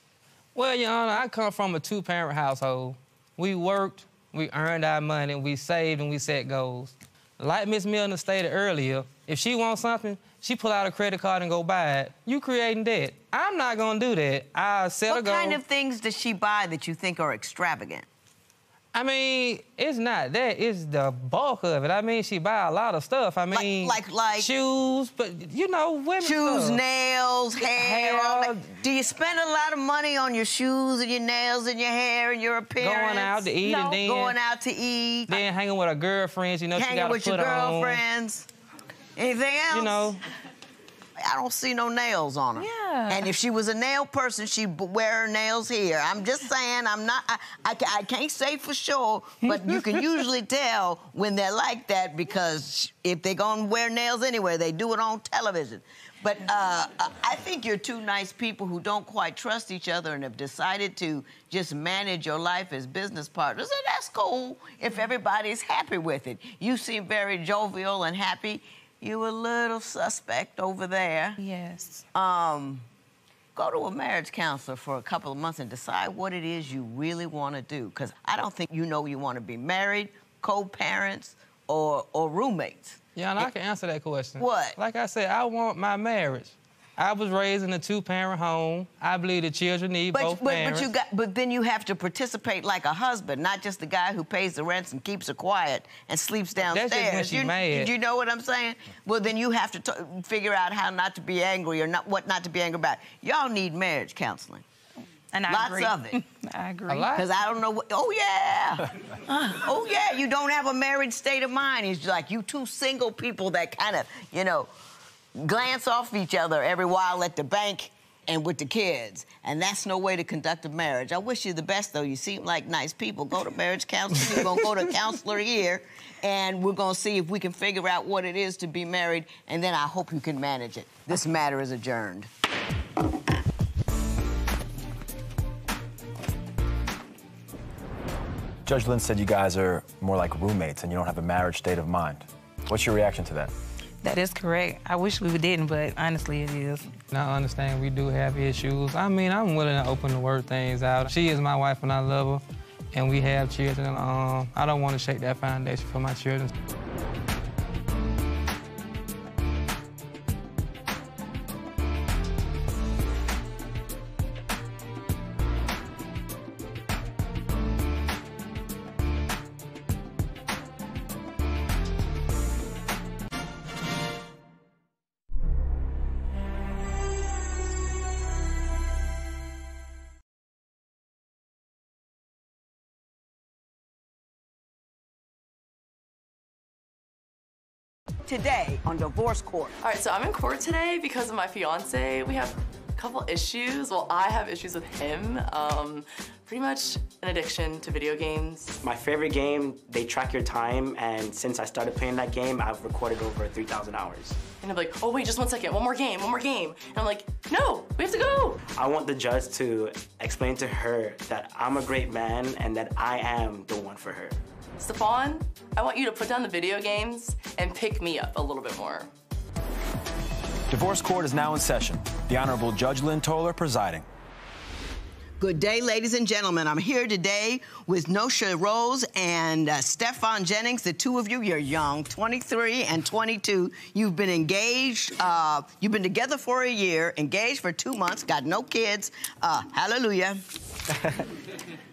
Well, Your Honor, I come from a two-parent household. We worked, we earned our money, we saved, and we set goals. Like Miss Milner stated earlier, if she wants something, she pull out a credit card and go buy it. You creating debt. I'm not gonna do that. I set a goal. What kind of things does she buy that you think are extravagant? I mean, it's not that. It's the bulk of it. I mean, she buy a lot of stuff. I mean, like- like- shoes, but you know, women Shoes, stuff. nails, hair. all hair. that. Do you spend a lot of money on your shoes and your nails and your hair and your appearance? Going out to eat no, and then- going out to eat, Then hanging with her girlfriends, you know, she got to with put your on. girlfriends. Anything else? You know, I don't see no nails on her. Yeah. And if she was a nail person, she'd wear her nails here. I'm just saying, I'm not, I, I, I can't say for sure, but you can usually tell when they're like that because if they're gonna wear nails anyway, they do it on television. But uh, I think you're two nice people who don't quite trust each other and have decided to just manage your life as business partners. And that's cool if everybody's happy with it. You seem very jovial and happy. You a little suspect over there Yes. um, go to a marriage counselor for a couple of months and decide what it is you really want to do. Because I don't think you know you want to be married, co-parents, or or roommates. yeah, and I can answer that question. What? Like I said, I want my marriage. I was raised in a two-parent home. I believe the children need But both but, parents. but you got but then you have to participate like a husband, not just the guy who pays the rents and keeps her quiet and sleeps downstairs. That's just when she you, mad. you know what I'm saying? Well, then you have to t- figure out how not to be angry or not what not to be angry about. Y'all need marriage counseling. And I Lots agree. of it. I agree. a lot. Because I don't know what. Oh, yeah. oh, yeah. You don't have a married state of mind. It's like you two single people that kind of, you know, glance off each other every while at the bank and with the kids. And that's no way to conduct a marriage. I wish you the best, though. You seem like nice people. Go to marriage counseling. You're going to go to counselor here, and we're going to see if we can figure out what it is to be married, and then I hope you can manage it. This matter is adjourned. Judge Lynn said you guys are more like roommates and you don't have a marriage state of mind. What's your reaction to that? That is correct. I wish we didn't, but honestly, it is. I understand we do have issues. I mean, I'm willing to open the word things out. She is my wife and I love her, and we have children. Um, I don't want to shake that foundation for my children. Today on Divorce Court. All right, so I'm in court today because of my fiance. We have a couple issues. Well, I have issues with him. Um, pretty much an addiction to video games. My favorite game, they track your time, and since I started playing that game, I've recorded over 3,000 hours. And I'm like, oh wait, just one second, one more game, one more game. And I'm like, no, we have to go. I want the judge to explain to her that I'm a great man and that I am the one for her. Stefan, I want you to put down the video games and pick me up a little bit more. Divorce court is now in session. The Honorable Judge Lynn Toler presiding. Good day, ladies and gentlemen. I'm here today with Nosha Rose and uh, Stefan Jennings. The two of you, you're young, 23 and 22. You've been engaged. Uh, you've been together for a year, engaged for two months, got no kids. Uh, hallelujah.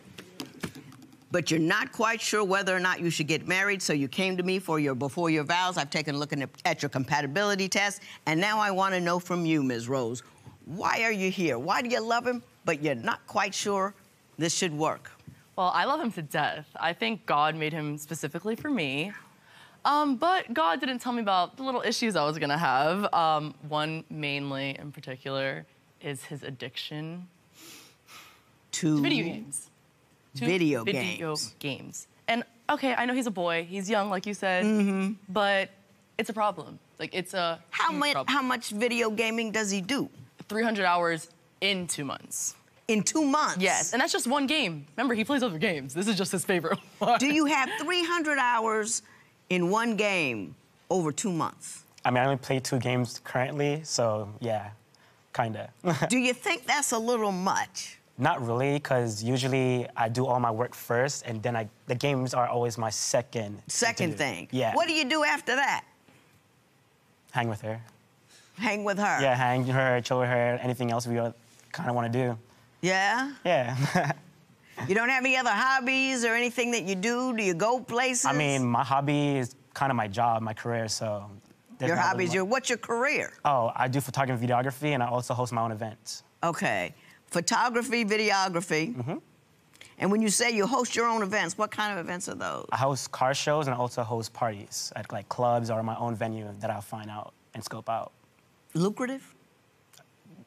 but you're not quite sure whether or not you should get married, so you came to me for your before your vows. I've taken a look at, at your compatibility test, and now I want to know from you, Ms. Rose, why are you here? Why do you love him, but you're not quite sure this should work? Well, I love him to death. I think God made him specifically for me. Um, but God didn't tell me about the little issues I was gonna have. Um, one mainly in particular is his addiction To to video games. To Video video games. games. And okay, I know he's a boy. He's young, like you said. Mm-hmm. But it's a problem. Like it's a How much? problem. How much video gaming does he do 300 hours in two months. in two months? Yes, and that's just one game. Remember, he plays other games. This is just his favorite one. Do you have 300 hours in one game over two months? I mean, I only play two games currently, so yeah, kinda. Do you think that's a little much? Not really, because usually I do all my work first, and then I, the games are always my second. Second thing. Yeah. What do you do after that? Hang with her. Hang with her. Yeah, hang with her, chill with her, anything else we kind of want to do. Yeah? Yeah. You don't have any other hobbies or anything that you do? Do you go places? I mean, my hobby is kind of my job, my career, so. there's your not really hobbies. Your what's your career? Oh, I do photography, videography, and I also host my own events. Okay, photography, videography. Mm-hmm. And when you say you host your own events, what kind of events are those? I host car shows and I also host parties at like clubs or my own venue that I'll find out and scope out. Lucrative?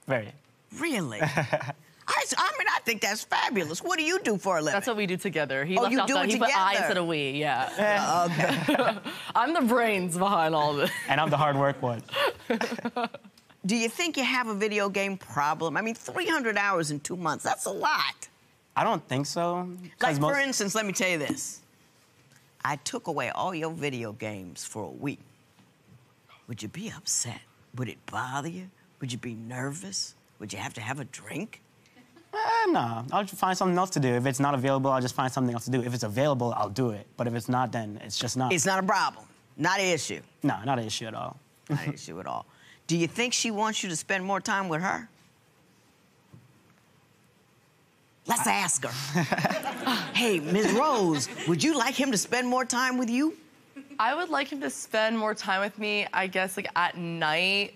Very. Really? I mean, I think that's fabulous. What do you do for a living? That's what we do together. He Oh, left you out do the, it he put I together. instead of we, yeah. okay. I'm the brains behind all this. And I'm the hard work one. Do you think you have a video game problem? I mean, 300 hours in two months, that's a lot. I don't think so. Like, for instance, let me tell you this. I took away all your video games for a week. Would you be upset? Would it bother you? Would you be nervous? Would you have to have a drink? Eh, no, I'll just find something else to do. If it's not available, I'll just find something else to do. If it's available, I'll do it. But if it's not, then it's just not. It's not a problem, not an issue. no, not an issue at all. Not an issue at all. Do you think she wants you to spend more time with her? Let's ask her. hey, Ms. Rose, would you like him to spend more time with you? I would like him to spend more time with me, I guess, like at night.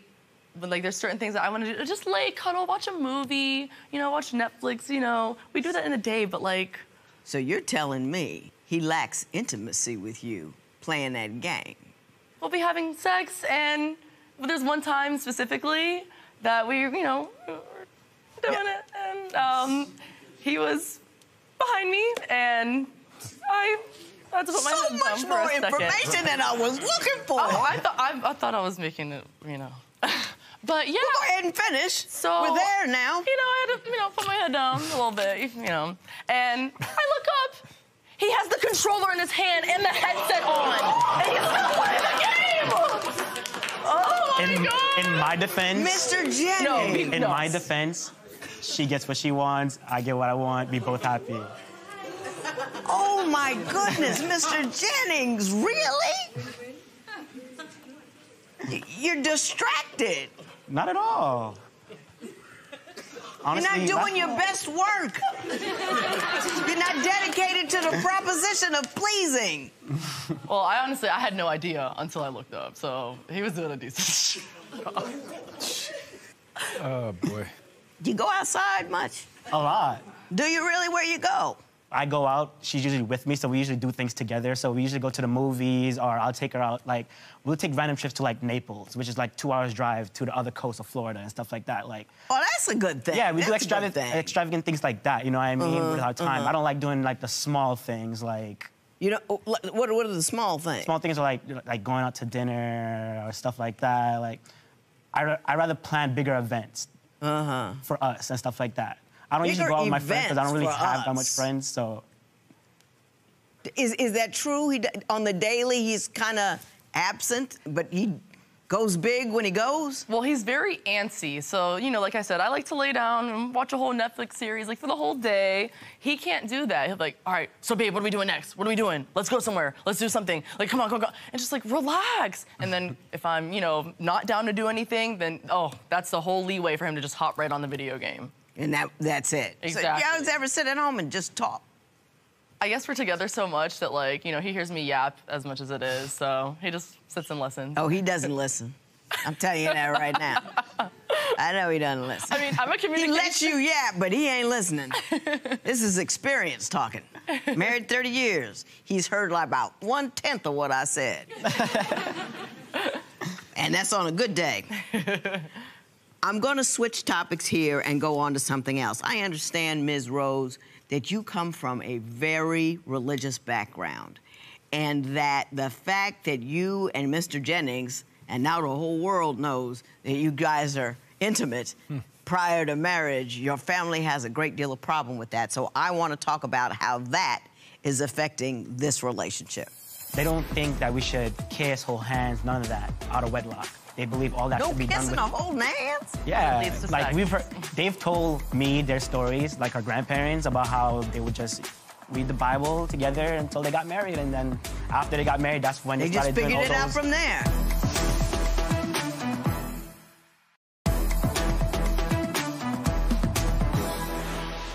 But like, there's certain things that I want to do. Just lay, cuddle, watch a movie, you know, watch Netflix. You know, we do that in the day, but like, So you're telling me he lacks intimacy with you playing that game? we'll be having sex, and but there's one time specifically that we, you know, we were doing it, and um, he was behind me, and I had to put my so head much down for more a second. information than I was looking for. Oh, I thought I, I thought I was making it, you know. but yeah. We'll Go ahead and finish. So We're there now. You know, I had to, you know, put my head down a little bit, you know. And I look up. He has the controller in his hand and the headset on, and he's not playing the game. Oh my In, god! in my defense, Mr. Jennings. No, he- in no. my defense, she gets what she wants, I get what I want, we both happy. Oh my goodness, Mr. Jennings, really? You're distracted. Not at all. Honestly, You're not doing that- your best work. You're not dedicated to the proposition of pleasing. Well, I honestly, I had no idea until I looked up. So he was doing a decent job. Oh boy. Do you go outside much? a lot. Do you really? Where you go? I go out, she's usually with me, so we usually do things together. So we usually go to the movies, or I'll take her out. Like we'll take random trips to like Naples, which is like two hours drive to the other coast of Florida and stuff like that. Like Oh, that's a good thing. yeah, we do That's good extravagant, thing. Uh-huh, extravagant things like that. You know what I mean? With our time, I don't like doing like the small things like. You know, what, what are the small things? Small things are like like going out to dinner or stuff like that. Like, I I rather plan bigger events for us and stuff like that. I don't usually. Go out with my friends because I don't really events for have that much friends. So Is is that true? He on the daily he's kind of absent, but he goes big when he goes. Well, he's very antsy. So, you know, like I said, I like to lay down and watch a whole Netflix series, like for the whole day. He can't do that. He'll be like, all right, so babe, what are we doing next? What are we doing? Let's go somewhere. Let's do something. Like, come on, come on, come on. And just like, relax. And then if I'm, you know, not down to do anything, then, oh, that's the whole leeway for him to just hop right on the video game. And that that's it. So Exactly. you guys ever sit at home and just talk? I guess we're together so much that, like, you know, he hears me yap as much as it is. So he just sits and listens. Oh, he doesn't listen. I'm telling you that right now. I know he doesn't listen. I mean, I'm a He communication. lets you yap, but he ain't listening. this is experience talking. Married 30 years. He's heard like about one tenth of what I said. and that's on a good day. I'm going to switch topics here and go on to something else. I understand, Ms. Rose, that you come from a very religious background, and that the fact that you and Mr. Jennings, and now the whole world knows that you guys are intimate hmm. prior to marriage, your family has a great deal of problem with that. So I want to talk about how that is affecting this relationship. they don't think that we should kiss, hold hands, none of that out of wedlock. They believe all that No should be done kissing with. or holding hands? Yeah, like sex. we've heard, they've told me their stories, like our grandparents, about how they would just read the Bible together until they got married, and then after they got married, that's when they, They just started doing figured all it out those- from there.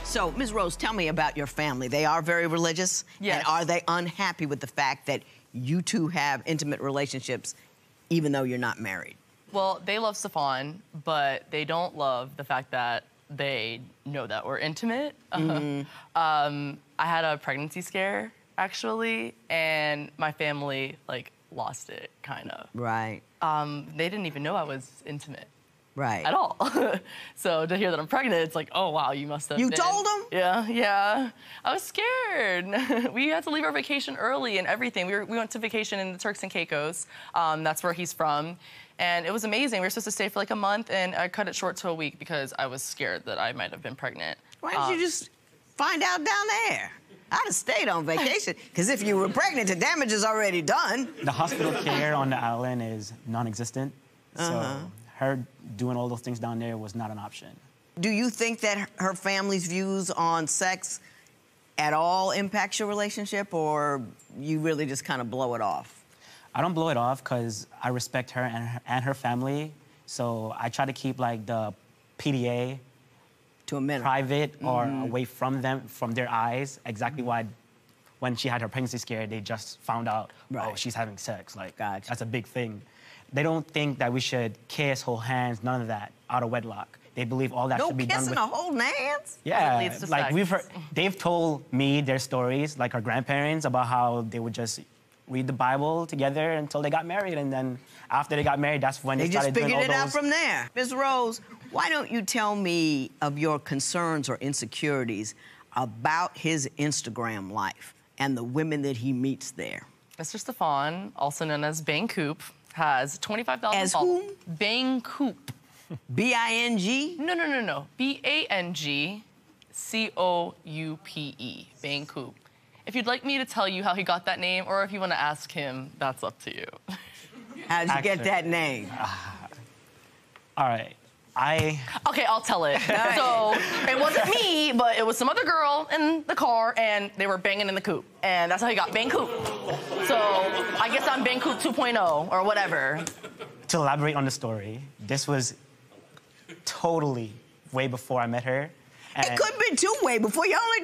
So, Ms. Rose, tell me about your family. They are very religious? Yes. And are they unhappy with the fact that you two have intimate relationships even though you're not married? Well, they love Stefan, but they don't love the fact that they know that we're intimate. um, I had a pregnancy scare actually, and my family like lost it kind of. Right. Um, they didn't even know I was intimate Right. at all. so to hear that I'm pregnant, it's like, oh wow, you must have. You been- told 'em? Yeah, yeah. I was scared. we had to leave our vacation early and everything. We, were, we went to vacation in the Turks and Caicos. Um, that's where he's from. And it was amazing. We were supposed to stay for like a month, and I cut it short to a week because I was scared that I might have been pregnant. Why didn't Um, you just find out down there? I'd have stayed on vacation. Because if you were pregnant, the damage is already done. The hospital care on the island is non-existent, Uh-huh. so her doing all those things down there was not an option. Do you think that her family's views on sex at all impacts your relationship, or you really just kind of blow it off? I don't blow it off because I respect her and, her and her family. So I try to keep like the PDA To a minimum. private or mm-hmm. away from them, from their eyes. Exactly why, when she had her pregnancy scare, they just found out, oh, she's having sex. Like Gotcha. that's a big thing. They don't think that we should kiss, hold hands, none of that out of wedlock. They believe all that No should be done No kissing with. or holding hands? Yeah, leads to like sex. we've heard, they've told me their stories, like our grandparents, about how they would just read the Bible together until they got married, and then after they got married, that's when they, They just started doing figured all it out from there. Ms. Rose, why don't you tell me of your concerns or insecurities about his Instagram life and the women that he meets there? Mr. Stefan, also known as Bang Coupe, has 25,000 As followers. whom? Bang Coupe. B I N G? No, no, no, no. B A N G C O U P E. Bang Coupe. If you'd like me to tell you how he got that name, or if you want to ask him, that's up to you. How'd you get that name? Uh, all right, I Okay, I'll tell it. So it wasn't me, but it was some other girl in the car, and they were banging in the coupe, and that's how he got Bang Coupe. So I guess I'm Bang Coupe 2.0 or whatever. to elaborate on the story. This was totally way before I met her. It could have been two way before you're only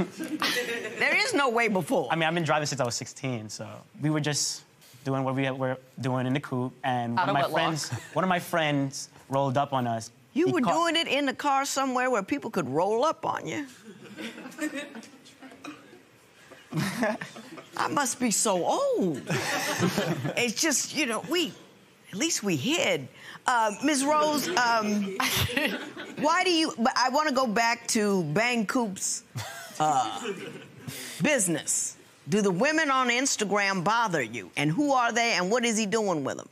22. there is no way before. I mean, I've been driving since I was 16, so we were just doing what we were doing in the coupe, and Out one of of my wedlock. friends, one of my friends rolled up on us. you He were caught- doing it in the car somewhere where people could roll up on you. I must be so old. it's just, you know, we, at least we hid. Uh, Ms. Rose, um, why do you, but I want to go back to Bang Coupe's uh, business. Do the women on Instagram bother you? And who are they and what is he doing with them?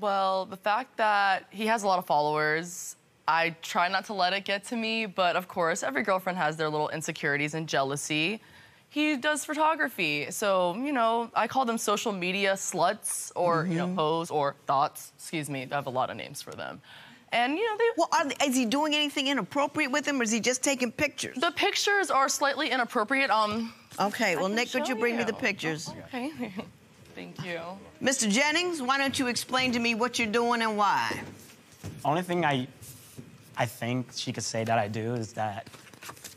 Well, the fact that he has a lot of followers, I try not to let it get to me, but of course, every girlfriend has their little insecurities and jealousy. He does photography, so, you know, I call them social media sluts or, you know, hoes or thoughts. Excuse me, I have a lot of names for them. And, you know, they. Well, are, is he doing anything inappropriate with them or is he just taking pictures? The pictures are slightly inappropriate. Um, Okay, well, Nick, could you bring me the you. pictures? okay. Thank you. Mr. Jennings, why don't you explain to me what you're doing and why? Only thing I, I think she could say that I do is that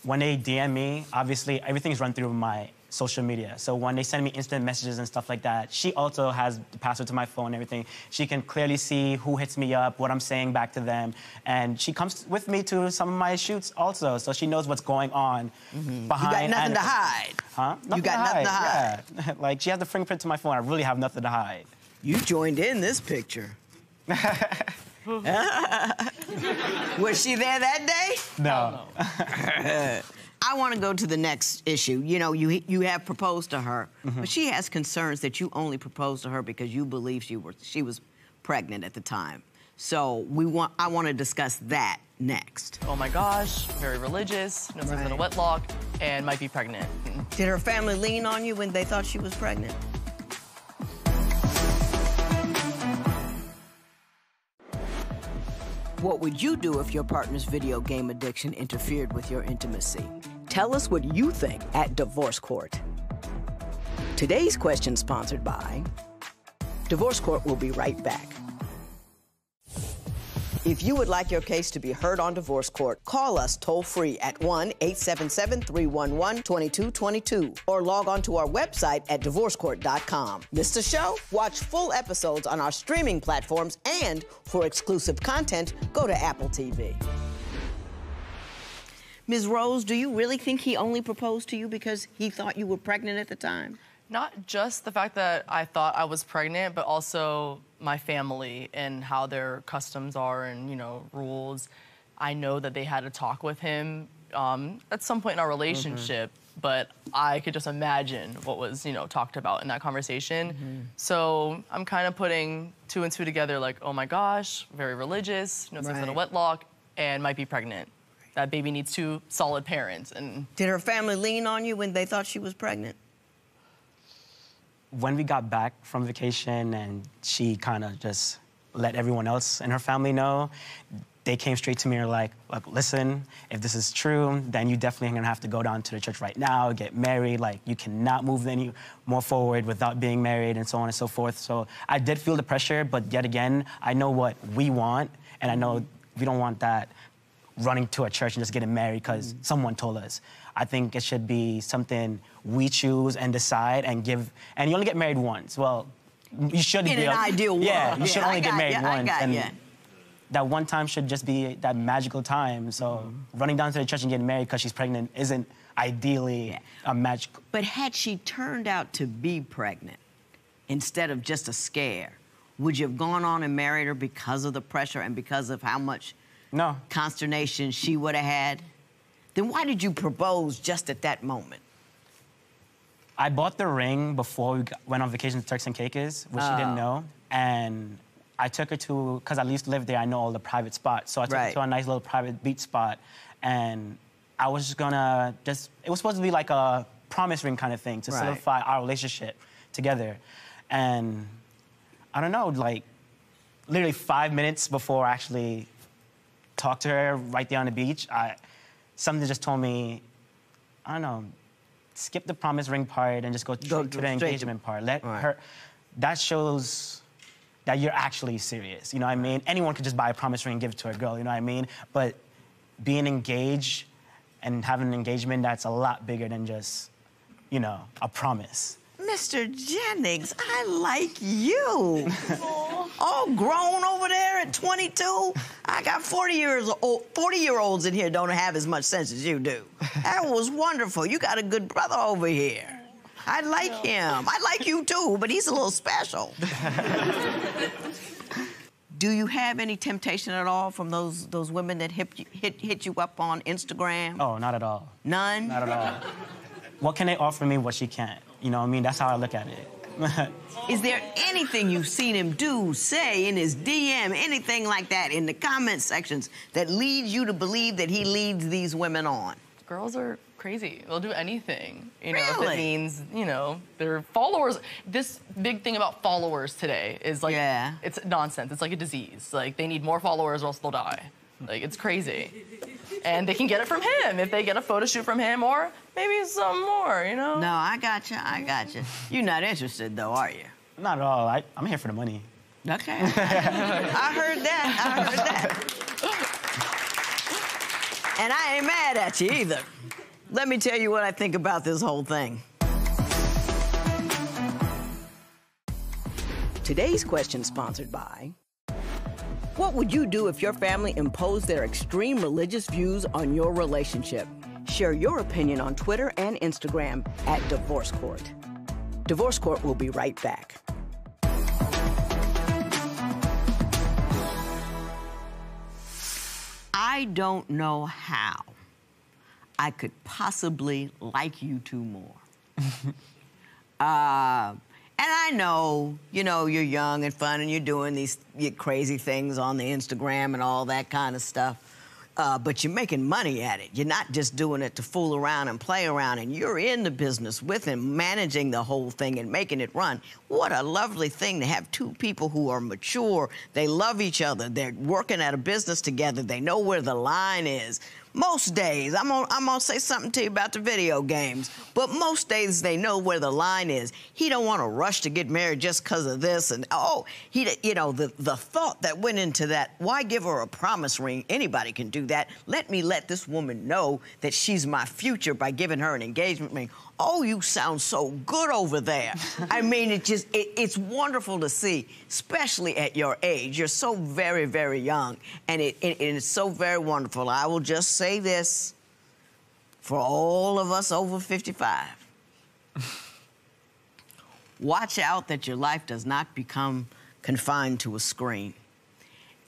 when they DM me, obviously everything's run through my social media. So when they send me instant messages and stuff like that, she also has the password to my phone and everything. She can clearly see who hits me up, what I'm saying back to them, and she comes with me to some of my shoots also, so she knows what's going on mm-hmm. You behind. got nothing and- to hide. Huh? Nothing got nothing to hide. Yeah. like she has the fingerprint to my phone. I really have nothing to hide. You joined in this picture. Was she there that day? No. I want to go to the next issue. You know, you you have proposed to her, Mm-hmm. but she has concerns that you only proposed to her because you believe she were she was pregnant at the time. So we want I want to discuss that next. Oh my gosh, very religious, no sex in a Right. wetlock, and might be pregnant. Did her family lean on you when they thought she was pregnant? What would you do if your partner's video game addiction interfered with your intimacy? Tell us what you think at Divorce Court. Today's question sponsored by Divorce Court will be right back. If you would like your case to be heard on Divorce Court, call us toll free at 1 877 311 2222 or log on to our website at divorcecourt.com. Missed a show? Watch full episodes on our streaming platforms and for exclusive content, go to Apple TV. Ms. Rose, do you really think he only proposed to you because he thought you were pregnant at the time? Not just the fact that I thought I was pregnant, but also my family and how their customs are and, you know, rules. I know that they had a talk with him um, at some point in our relationship, but I could just imagine what was, you know, talked about in that conversation. So I'm kind of putting two and two together like, oh my gosh, very religious, no sex in a wetlock, and might be pregnant. That baby needs two solid parents. And Did her family lean on you when they thought she was pregnant? when we got back from vacation and she kind of just let everyone else in her family know, they came straight to me and were like, look, listen, if this is true, then you definitely gonna have to go down to the church right now, get married. Like, you cannot move any more forward without being married and so on and so forth. So I did feel the pressure, but yet again, I know what we want, and I know we don't want that running to a church and just getting married because mm. someone told us. I think it should be something we choose and decide and give. And you only get married once. Well, you should In be an a- ideal world. Yeah, you should I only get married once. and that one time should just be that magical time. So mm-hmm. running down to the church and getting married because she's pregnant isn't ideally a magical. But had she turned out to be pregnant instead of just a scare, would you have gone on and married her because of the pressure and because of how much No, consternation she would have had? Then why did you propose just at that moment? I bought the ring before we went on vacation to Turks and Caicos, which she Oh. didn't know. And I took her to, because I used to live there, I know all the private spots. So I took Right. her to a nice little private beach spot. And I was just gonna just, it was supposed to be like a promise ring kind of thing to Right. solidify our relationship together. And I don't know, like literally five minutes before I actually talked to her right there on the beach, I, something just told me, I don't know, skip the promise ring part and just go, straight to the straight to- engagement part. Let Right. her. That shows that you're actually serious. You know what I mean? Anyone could just buy a promise ring and give it to a girl. You know what I mean? But being engaged and having an engagement that's a lot bigger than just, you know, a promise. Mr. Jennings, I like you. all grown over there at 22. I got 40 years old, 40 year olds in here don't have as much sense as you do. That was wonderful. You got a good brother over here. I like him. I like you too, but he's a little special. Do you have any temptation at all from those those women that hit you, hit, hit you up on Instagram? Oh, not at all. None. Not at all. what can they offer me what she can't? You know what I mean? That's how I look at it. Is there anything you've seen him do, say in his DM, anything like that in the comment sections that leads you to believe that he leads these women on? Girls are crazy. They'll do anything. You know, if Really? it means, you know, their followers. This big thing about followers today is like, Yeah. it's nonsense. It's like a disease. Like, they need more followers or else they'll die. Like, it's crazy. And they can get it from him if they get a photo shoot from him or maybe some more, you know? No, I got you. I got you. You're not interested, though, are you? not at all. I, I'm here for the money. Okay. I heard that. I heard that. And I ain't mad at you either. Let me tell you what I think about this whole thing. Today's question sponsored by What would you do if your family imposed their extreme religious views on your relationship? Share your opinion on Twitter and Instagram at Divorce Court. Divorce Court will be right back. I don't know how I could possibly like you two more. uh, and I know, you know, you're young and fun and you're doing these crazy things on the Instagram and all that kind of stuff. Uh, but you're making money at it. You're not just doing it to fool around and play around, and you're in the business with him, managing the whole thing and making it run. What a lovely thing to have two people who are mature. They love each other. They're working at a business together. They know where the line is. Most days, I'm gonna, I'm gonna say something to you about the video games, but most days they know where the line is. He don't want to rush to get married just because of this, and oh, he, you know, the the thought that went into that. Why give her a promise ring? Anybody can do that. Let me let this woman know that she's my future by giving her an engagement ring. Oh, you sound so good over there. I mean, it just, it, it's wonderful to see, especially at your age. You're so very, very young, and it, it, it is so very wonderful. I will just say this for all of us over 55 watch out that your life does not become confined to a screen.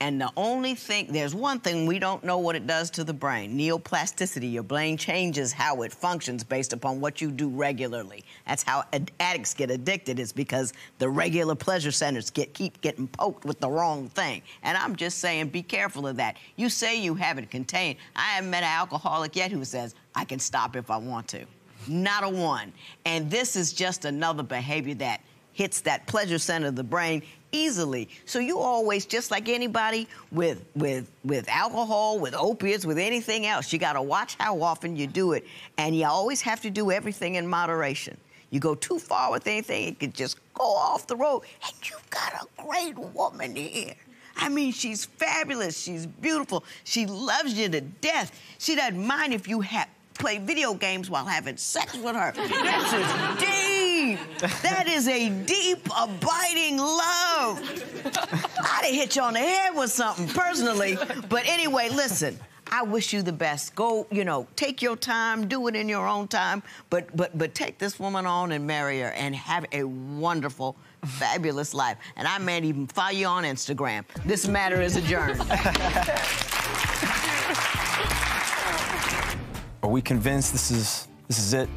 And the only thing, there's one thing we don't know what it does to the brain neuroplasticity. Your brain changes how it functions based upon what you do regularly. That's how ad- addicts get addicted, is because the regular pleasure centers get, keep getting poked with the wrong thing. And I'm just saying, be careful of that. You say you have it contained. I haven't met an alcoholic yet who says, I can stop if I want to. Not a one. And this is just another behavior that hits that pleasure center of the brain easily. So you always, just like anybody with with with alcohol, with opiates, with anything else, you gotta watch how often you do it. And you always have to do everything in moderation. You go too far with anything, it could just go off the road. And you've got a great woman here. I mean, she's fabulous. She's beautiful. She loves you to death. She doesn't mind if you play video games while having sex with her. This is deep. That is a deep, abiding love. I'd have hit you on the head with something personally. But anyway, listen. I wish you the best. Go, you know, take your time, do it in your own time, but but but take this woman on and marry her and have a wonderful, fabulous life. And I may even follow you on Instagram. This matter is adjourned. Are we convinced this is this is it?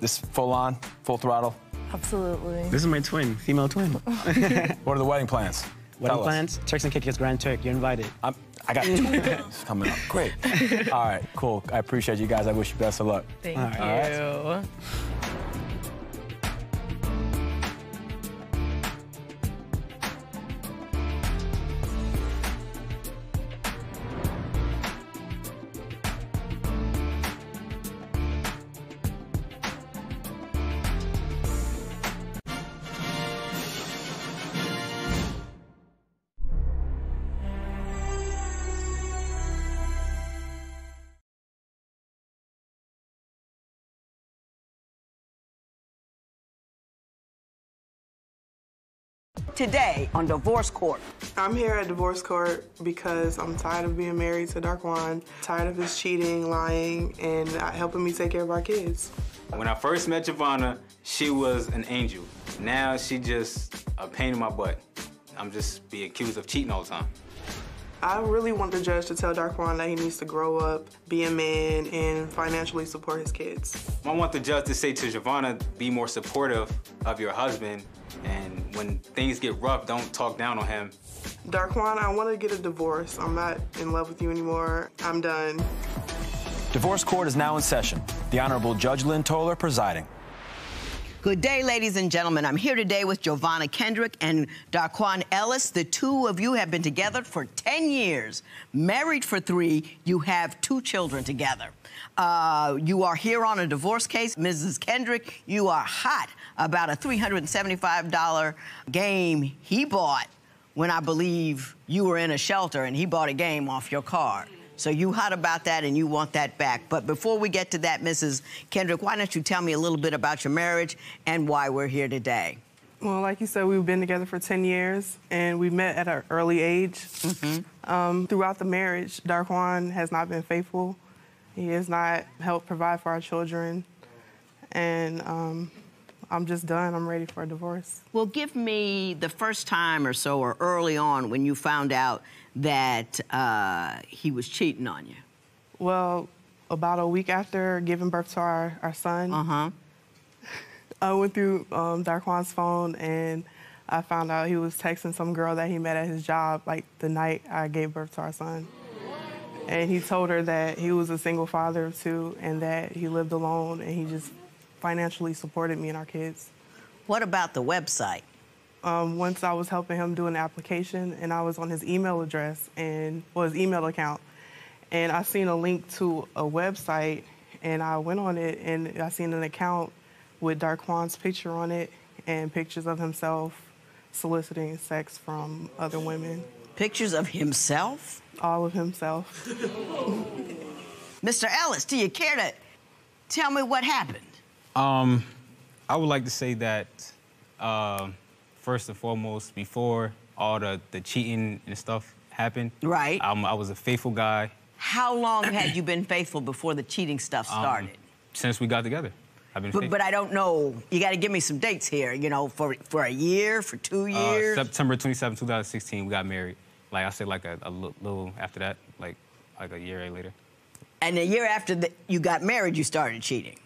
This full on, full throttle? Absolutely. This is my twin, female twin. What are the wedding plans? Wedding Tell us. plans, Turks and Caicos Grand Turk. You're invited. I'm, I got two weddings coming up. Great. All right, cool. I appreciate you guys. I wish you best of luck. Thank All you. right. Today on Divorce Court. I'm here at divorce court because I'm tired of being married to Darquan, tired of his cheating, lying, and not helping me take care of our kids. When I first met Giovanna, she was an angel. Now she just a pain in my butt. I'm just being accused of cheating all the time. I really want the judge to tell Darquan that he needs to grow up, be a man, and financially support his kids. I want the judge to say to Giovanna, be more supportive of your husband, and when things get rough, don't talk down on him. Darquan, I want to get a divorce. I'm not in love with you anymore. I'm done. Divorce court is now in session. The Honorable Judge Lynn Toler presiding. Good day, ladies and gentlemen. I'm here today with Giovanna Kendrick and Darquan Ellis. The two of you have been together for 10 years, married for three. You have two children together. Uh, you are here on a divorce case. Mrs. Kendrick, you are hot about a $375 game he bought when I believe you were in a shelter and he bought a game off your card. So you hot about that and you want that back. But before we get to that, Mrs. Kendrick, why don't you tell me a little bit about your marriage and why we're here today? Well, like you said, we've been together for 10 years and we met at an early age. Um, throughout the marriage, Darquan has not been faithful. He has not helped provide for our children. And um, I'm just done. I'm ready for a divorce. Well, give me the first time or so, or early on, when you found out that uh, he was cheating on you. Well, about a week after giving birth to our, our son, Uh huh. I went through um, Darquan's phone and I found out he was texting some girl that he met at his job like the night I gave birth to our son. And he told her that he was a single father of two and that he lived alone and he just financially supported me and our kids. What about the website? Um, once I was helping him do an application and I was on his email address and well, his email account, and I seen a link to a website and I went on it and I seen an account with Darquan's picture on it and pictures of himself soliciting sex from other women. Pictures of himself? All of himself. Mr. Ellis, do you care to tell me what happened? Um, I would like to say that uh, first and foremost, before all the, the cheating and stuff happened, Right. um, I was a faithful guy How long had you been faithful before the cheating stuff um, started? since we got together. I've been but, faithful. but I don't know. You got to give me some dates here. You know, for for a year, for two Uh, years. September 27, 2016, we got married. Like I said, like a, a little after that, like like a year later. and a year after the, you got married, you started cheating.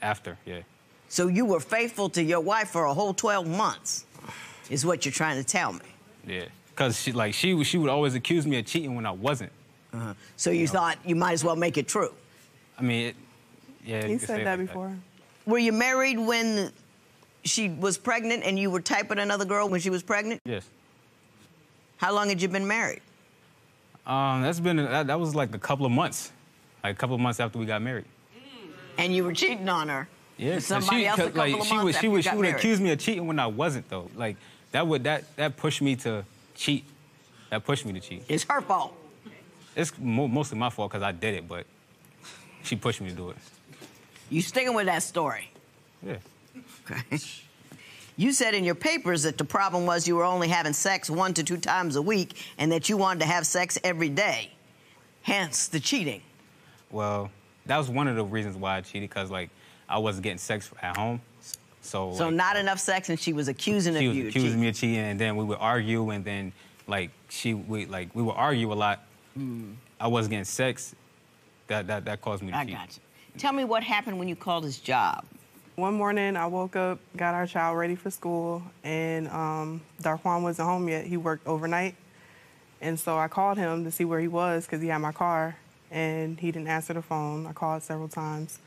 After, yeah. So you were faithful to your wife for a whole 12 months, is what you're trying to tell me. Yeah, cause she like she would- she would always accuse me of cheating when I wasn't. Uh-huh. So you thought you might as well make it true. I mean, it, yeah. He you said that like before. Were you married when she was pregnant and you were typing another girl when she was pregnant? Yes. How long had you been married? Um, that's been that, that was like a couple of months, like a couple of months after we got married. And you were cheating on her. Yeah, somebody she, else a couple like of she months would she would she would accuse me of cheating when I wasn't though. Like that would that that pushed me to cheat. That pushed me to cheat. It's her fault. It's mo- mostly my fault because I did it, but she pushed me to do it. You sticking with that story? Yeah. Okay. You said in your papers that the problem was you were only having sex one to two times a week and that you wanted to have sex every day. Hence the cheating. Well, that was one of the reasons why I cheated because like I wasn't getting sex at home. So So like, not enough sex and she was accusing she of was you. accusing me of cheating, and then we would argue, and then like she we like we would argue a lot. Hmm. I wasn't getting sex. That that that caused me to I cheat. got you. Tell me what happened when you called his job. One morning, I woke up, got our child ready for school, and um, Darquan wasn't home yet. He worked overnight. And so I called him to see where he was because he had my car, and he didn't answer the phone. I called several times.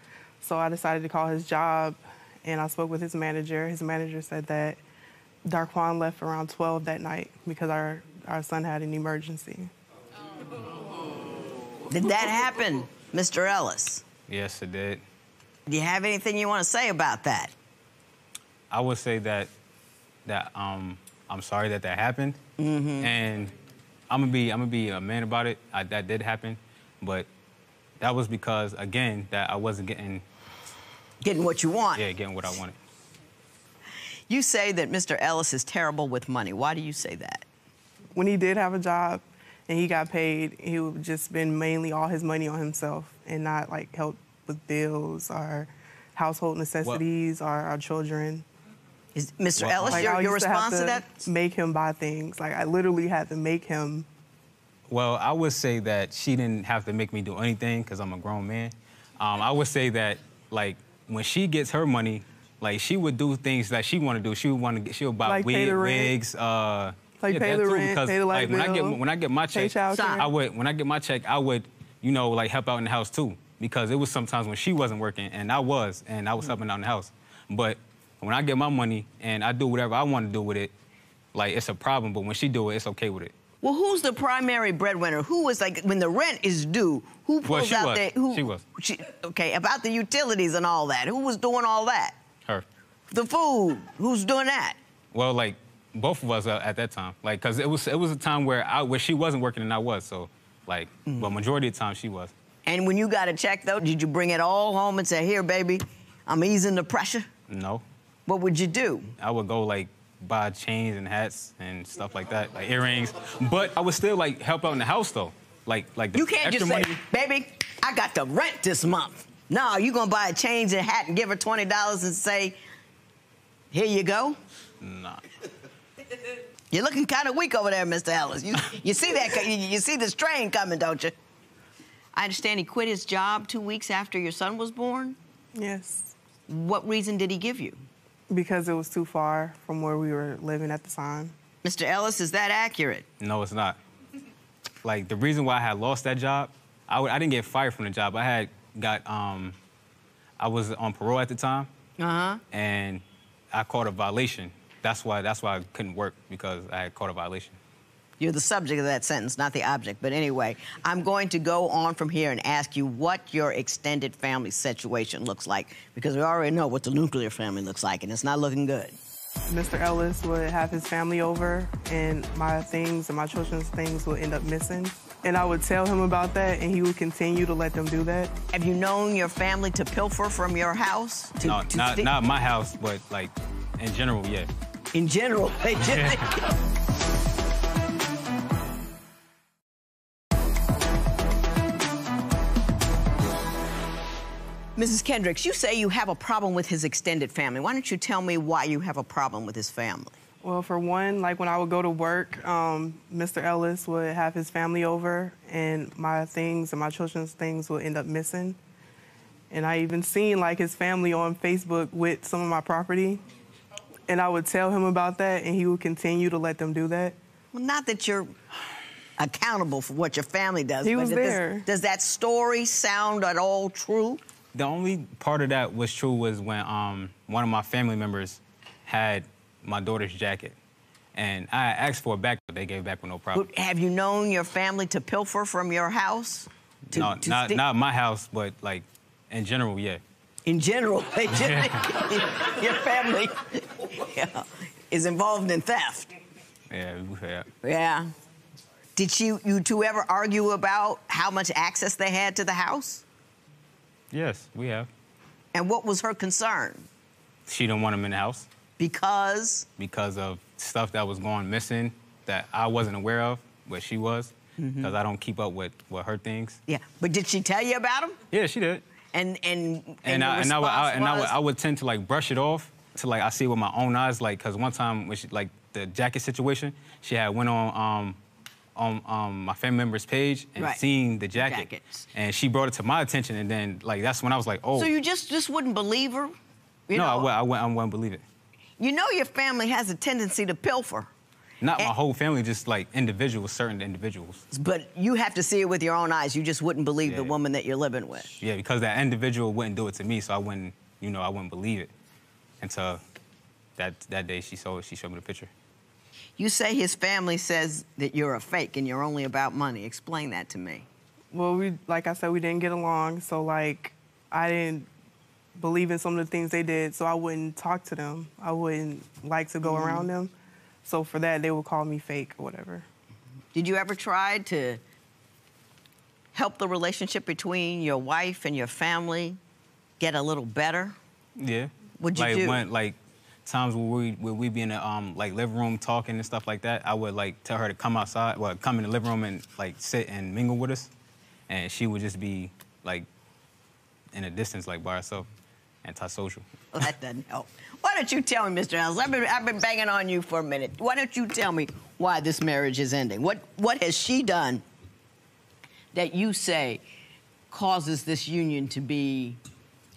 So I decided to call his job, and I spoke with his manager. His manager said that Darquan left around 12 that night because our, our son had an emergency. Did that happen, Mr. Ellis? Yes, it did. Do you have anything you want to say about that? I would say that that um I'm sorry that that happened, and I'm gonna be I'm gonna be a man about it. I, that did happen, but that was because again that I wasn't getting Getting what you want. yeah getting what I wanted. You say that Mr. Ellis is terrible with money. Why do you say that? When he did have a job and he got paid, he would just spend mainly all his money on himself and not like help with bills or household necessities or our children. Is Mr. Well, Ellis Like, your, your used to have response to, to that? Make him buy things. Like I literally had to make him. Well, I would say that she didn't have to make me do anything because I'm a grown man. Um, I would say that like when she gets her money, like she would do things that she want to do. She would want to. She would buy Like wig, wigs. Uh, Like yeah, pay the too, rent, because, pay the light like, when I get when I get my check. I would when I get my check, I would you know like help out in the house too because it was sometimes when she wasn't working and I was and I was helping out in the house. But when I get my money and I do whatever I want to do with it, like it's a problem. But when she do it, it's okay with it. Well, who's the primary breadwinner? Who was like when the rent is due? Who pulls Well, she out was. the who? She was. she- okay, about the utilities and all that. Who was doing all that? Her. The food. Who's doing that? Well, like both of us uh, at that time, like, cause it was it was a time where I where she wasn't working and I was, so like, Mm. but majority of the time she was. And when you got a check though, did you bring it all home and say, "Here, baby, I'm easing the pressure"? No, What would you do? I would go like buy chains and hats and stuff like that, like earrings. But I would still like help out in the house though, like like the You can't extra just say, "Baby, I got the rent this month." No, you gonna buy a change and hat and give her twenty dollars and say, "Here you go." Nah. You're looking kind of weak over there, Mr. Ellis. You, you see that? You, you see the strain coming, don't you? I understand he quit his job two weeks after your son was born. Yes. What reason did he give you? Because it was too far from where we were living at the time. Mr. Ellis, is that accurate? No, it's not. Like the reason why I had lost that job, I w- I didn't get fired from the job. I had got um, I was on parole at the time, Uh huh. and I caught a violation. That's why that's why I couldn't work because I had caught a violation. You're the subject of that sentence, not the object. But anyway, I'm going to go on from here and ask you what your extended family situation looks like because we already know what the nuclear family looks like, and it's not looking good. Mr. Ellis would have his family over, and my things and my children's things would end up missing. And I would tell him about that, and he would continue to let them do that. Have you known your family to pilfer from your house? To, No, to not not my house, but like in general, yeah. In general, they just. Mrs. Kendricks, you say you have a problem with his extended family. Why don't you tell me why you have a problem with his family? Well, for one, like when I would go to work, um, Mr. Ellis would have his family over, and my things and my children's things would end up missing. And I even seen like his family on Facebook with some of my property, and I would tell him about that, and he would continue to let them do that. Well, not that you're accountable for what your family does. He but was there. Does that story sound at all true? The only part of that was true was when um, one of my family members had my daughter's jacket, and I asked for it back, but they gave it back with no problem. But Have you known your family to pilfer from your house? To- no, to not not my house, but like in general, yeah. in general, they just, your family yeah, is involved in theft. Yeah, yeah. Yeah. Did you you two ever argue about how much access they had to the house? Yes, we have. And what was her concern? She didn't want him in the house Because because of stuff that was going missing that I wasn't aware of, but she was, because I don't keep up with, with her things. yeah, but did she tell you about them? Yeah, she did. And and and, your I, and I would, I, and I would, I would tend to like brush it off to like I see it with my own eyes, like because one time when she like the jacket situation, she had went on um on um my family member's page and Right. seen the jacket, Jackets. and she brought it to my attention, and then like that's when I was like, oh So you just just wouldn't believe her? You no, I, know, I, would, I wouldn't believe it. You know your family has a tendency to pilfer, Not my Eh. whole family, just like individuals, certain individuals. but you have to see it with your own eyes. You just wouldn't believe the woman that you're living with. Yeah, because that individual wouldn't do it to me, so I wouldn't, you know, I wouldn't believe it until that that day she showed she showed me the picture. You say his family says that you're a fake and you're only about money. Explain that to me. Well, we like I said, we didn't get along, so like I didn't believe in some of the things they did, so I wouldn't talk to them. I wouldn't like to go Mm-hmm. around them. So for that, they would call me fake or whatever. Did you ever try to help the relationship between your wife and your family get a little better? Yeah. What'd you like do? When, like times where we where we be in the um like living room talking and stuff like that, I would like tell her to come outside, well, come in the living room and like sit and mingle with us, and she would just be like in a distance, like by herself, antisocial. Well, that doesn't help. Why don't you tell me, Mr. Ellis? I've been, I've been banging on you for a minute. Why don't you tell me why this marriage is ending? What, what has she done that you say causes this union to be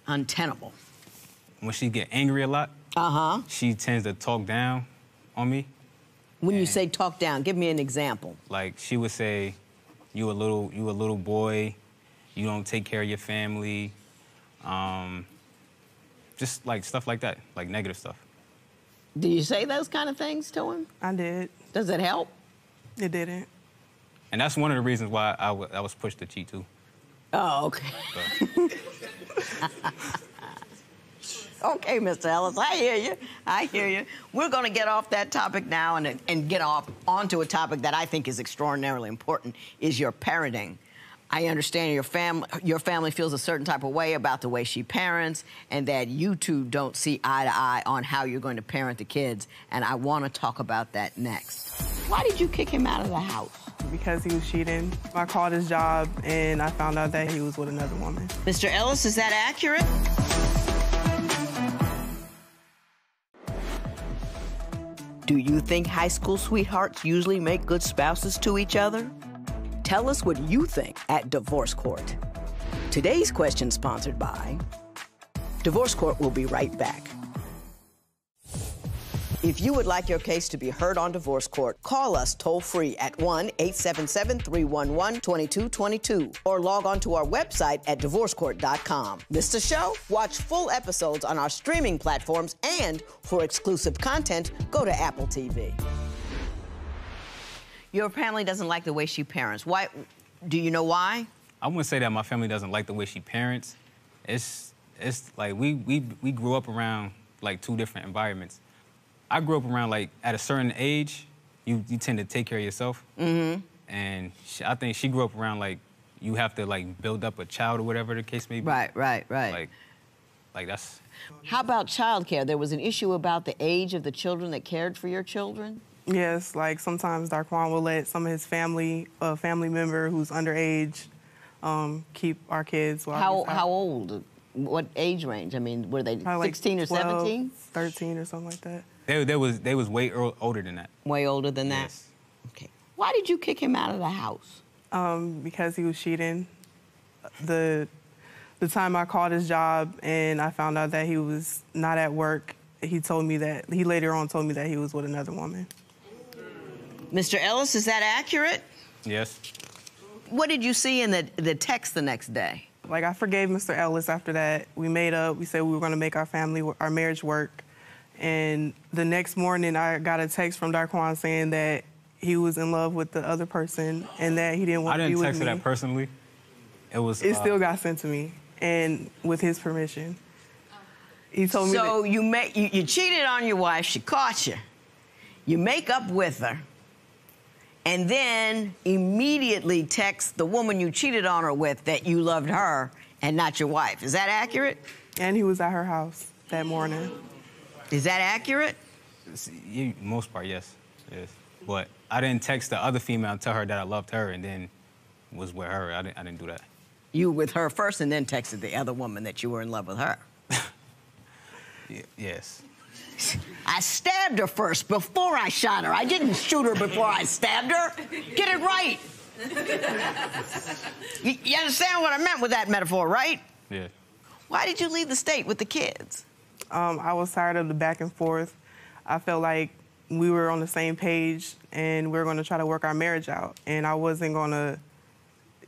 untenable? When she get angry a lot, Uh huh. she tends to talk down on me. When you say talk down, give me an example. Like she would say, "You a little, you a little boy. You don't take care of your family." Um, just like stuff like that, like negative stuff. Do you say those kind of things to him? I did. Does it help? It didn't. And that's one of the reasons why I I was pushed to cheat too. Oh, okay. So, Okay, Mr. Ellis, I hear you. I hear you. We're going to get off that topic now and, and get off onto a topic that I think is extraordinarily important: is your parenting. I understand your family your family feels a certain type of way about the way she parents, and that you two don't see eye to eye on how you're going to parent the kids. And I want to talk about that next. Why did you kick him out of the house? Because he was cheating. I called his job and I found out that he was with another woman. Mr. Ellis, is that accurate? Do you think high school sweethearts usually make good spouses to each other? Tell us what you think at Divorce Court. Today's question sponsored by Divorce Court will be right back. If you would like your case to be heard on Divorce Court, call us toll free at 1 877 311 2222 or log on to our website at divorcecourt.com. Missed a show? Watch full episodes on our streaming platforms and for exclusive content, go to Apple TV. Your family doesn't like the way she parents. Why? Do you know why? I wouldn't say that my family doesn't like the way she parents. It's it's like we we we grew up around like two different environments. I grew up around like at a certain age, you you tend to take care of yourself. Mm-hmm. And she, I think she grew up around like you have to like build up a child or whatever the case may be. Right, right, right. Like like that's How about childcare? There was an issue about the age of the children that cared for your children. Yes, like sometimes Darquan will let some of his family, a family member who's underage, um, keep our kids while How he's how old? What age range? I mean, were they Probably like 16 or 17? 13 or something like that. They they was they was way earl- older than that. Way older than that. Yes. Okay. Why did you kick him out of the house? Um, because he was cheating. The the time I called his job and I found out that he was not at work, he told me that he later on told me that he was with another woman. Mr. Ellis, is that accurate? Yes. What did you see in the the text the next day? Like I forgave Mr. Ellis after that. We made up. We said we were going to make our family, our marriage work. And the next morning, I got a text from Darquan saying that he was in love with the other person and that he didn't I want to be with me. I didn't with text me. her that personally. It was it uh, still got sent to me, and with his permission. He told me So that you, make, you you cheated on your wife. She caught you. You make up with her, and then immediately text the woman you cheated on her with that you loved her and not your wife. Is that accurate? and he was at her house that morning. Is that accurate? You, most part, yes, yes. But I didn't text the other female and tell her that I loved her, and then was with her. I didn't, I didn't do that. You were with her first, and then texted the other woman that you were in love with her. Y- yes. I stabbed her first before I shot her. I didn't shoot her before I stabbed her. Get it right. you, you understand what I meant with that metaphor, right? Yeah. Why did you leave the state with the kids? Um, I was tired of the back and forth. I felt like we were on the same page and we were going to try to work our marriage out. And I wasn't going to,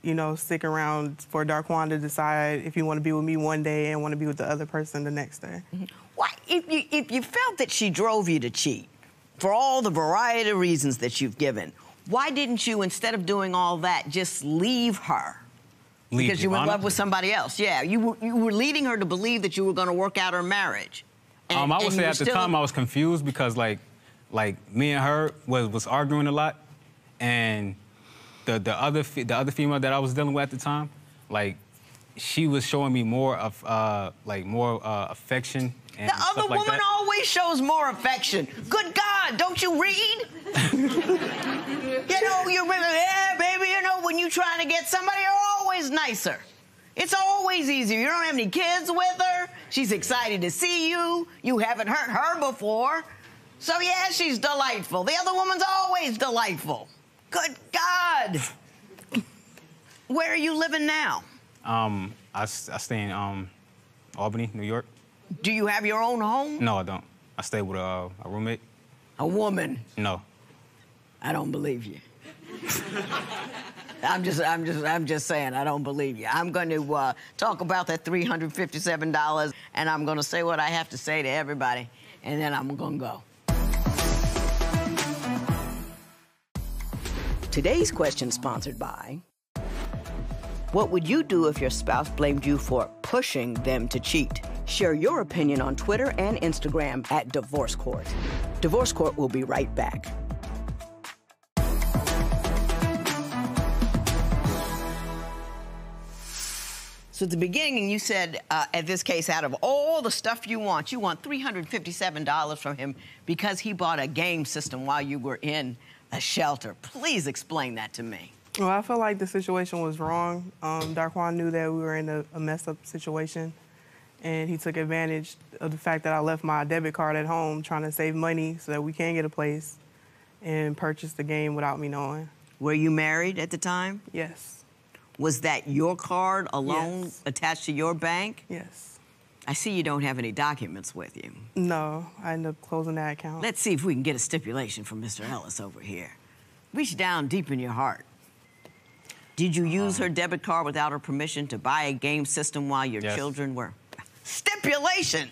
you know, stick around for Darquan to decide if you want to be with me one day and want to be with the other person the next day. Why, if you if you felt that she drove you to cheat, for all the variety of reasons that you've given, why didn't you, instead of doing all that, just leave her? Because you were in love with somebody else. Yeah, you were, you were leading her to believe that you were going to work out her marriage. And- um, I would say at the time I was confused because like, like me and her was was arguing a lot, and the the other fe- the other female that I was dealing with at the time, like, she was showing me more of uh, like more uh, affection The other like woman that. always shows more affection. Good God, don't you read? you know, you remember, yeah, baby, you know, when you're trying to get somebody, you're always nicer. It's always easier. You don't have any kids with her. She's excited to see you. You haven't hurt her before. So, yeah, she's delightful. The other woman's always delightful. Good God. Where are you living now? Um, I, I stay in um, Albany, New York. Do you have your own home? No, I don't. I stay with a, a roommate. A woman. No. I don't believe you. I'm just, I'm just, I'm just saying, I don't believe you. I'm going to uh, talk about that $357, and I'm going to say what I have to say to everybody, and then I'm going to go. Today's question sponsored by. What would you do if your spouse blamed you for pushing them to cheat? Share your opinion on Twitter and Instagram at Divorce Court. Divorce Court will be right back. So at the beginning, you said, uh, at this case, out of all the stuff you want, you want $357 from him because he bought a game system while you were in a shelter. Please explain that to me. Well, I feel like the situation was wrong. Um, Darquan knew that we were in a, a messed up situation, and he took advantage of the fact that I left my debit card at home trying to save money so that we can get a place and purchase the game without me knowing. Were you married at the time? Yes. Was that your card alone Yes. attached to your bank? Yes. I see you don't have any documents with you. No, I ended up closing that account. Let's see if we can get a stipulation from Mr. Ellis over here. Reach down deep in your heart. Did you use uh. her debit card without her permission to buy a game system while your Yes. children were? Stipulation!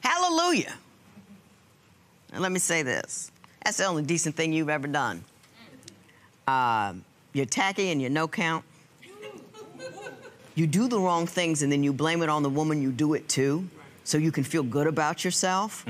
Hallelujah! And let me say this that's the only decent thing you've ever done. Um, you're tacky and you're no count. You do the wrong things and then you blame it on the woman you do it to so you can feel good about yourself.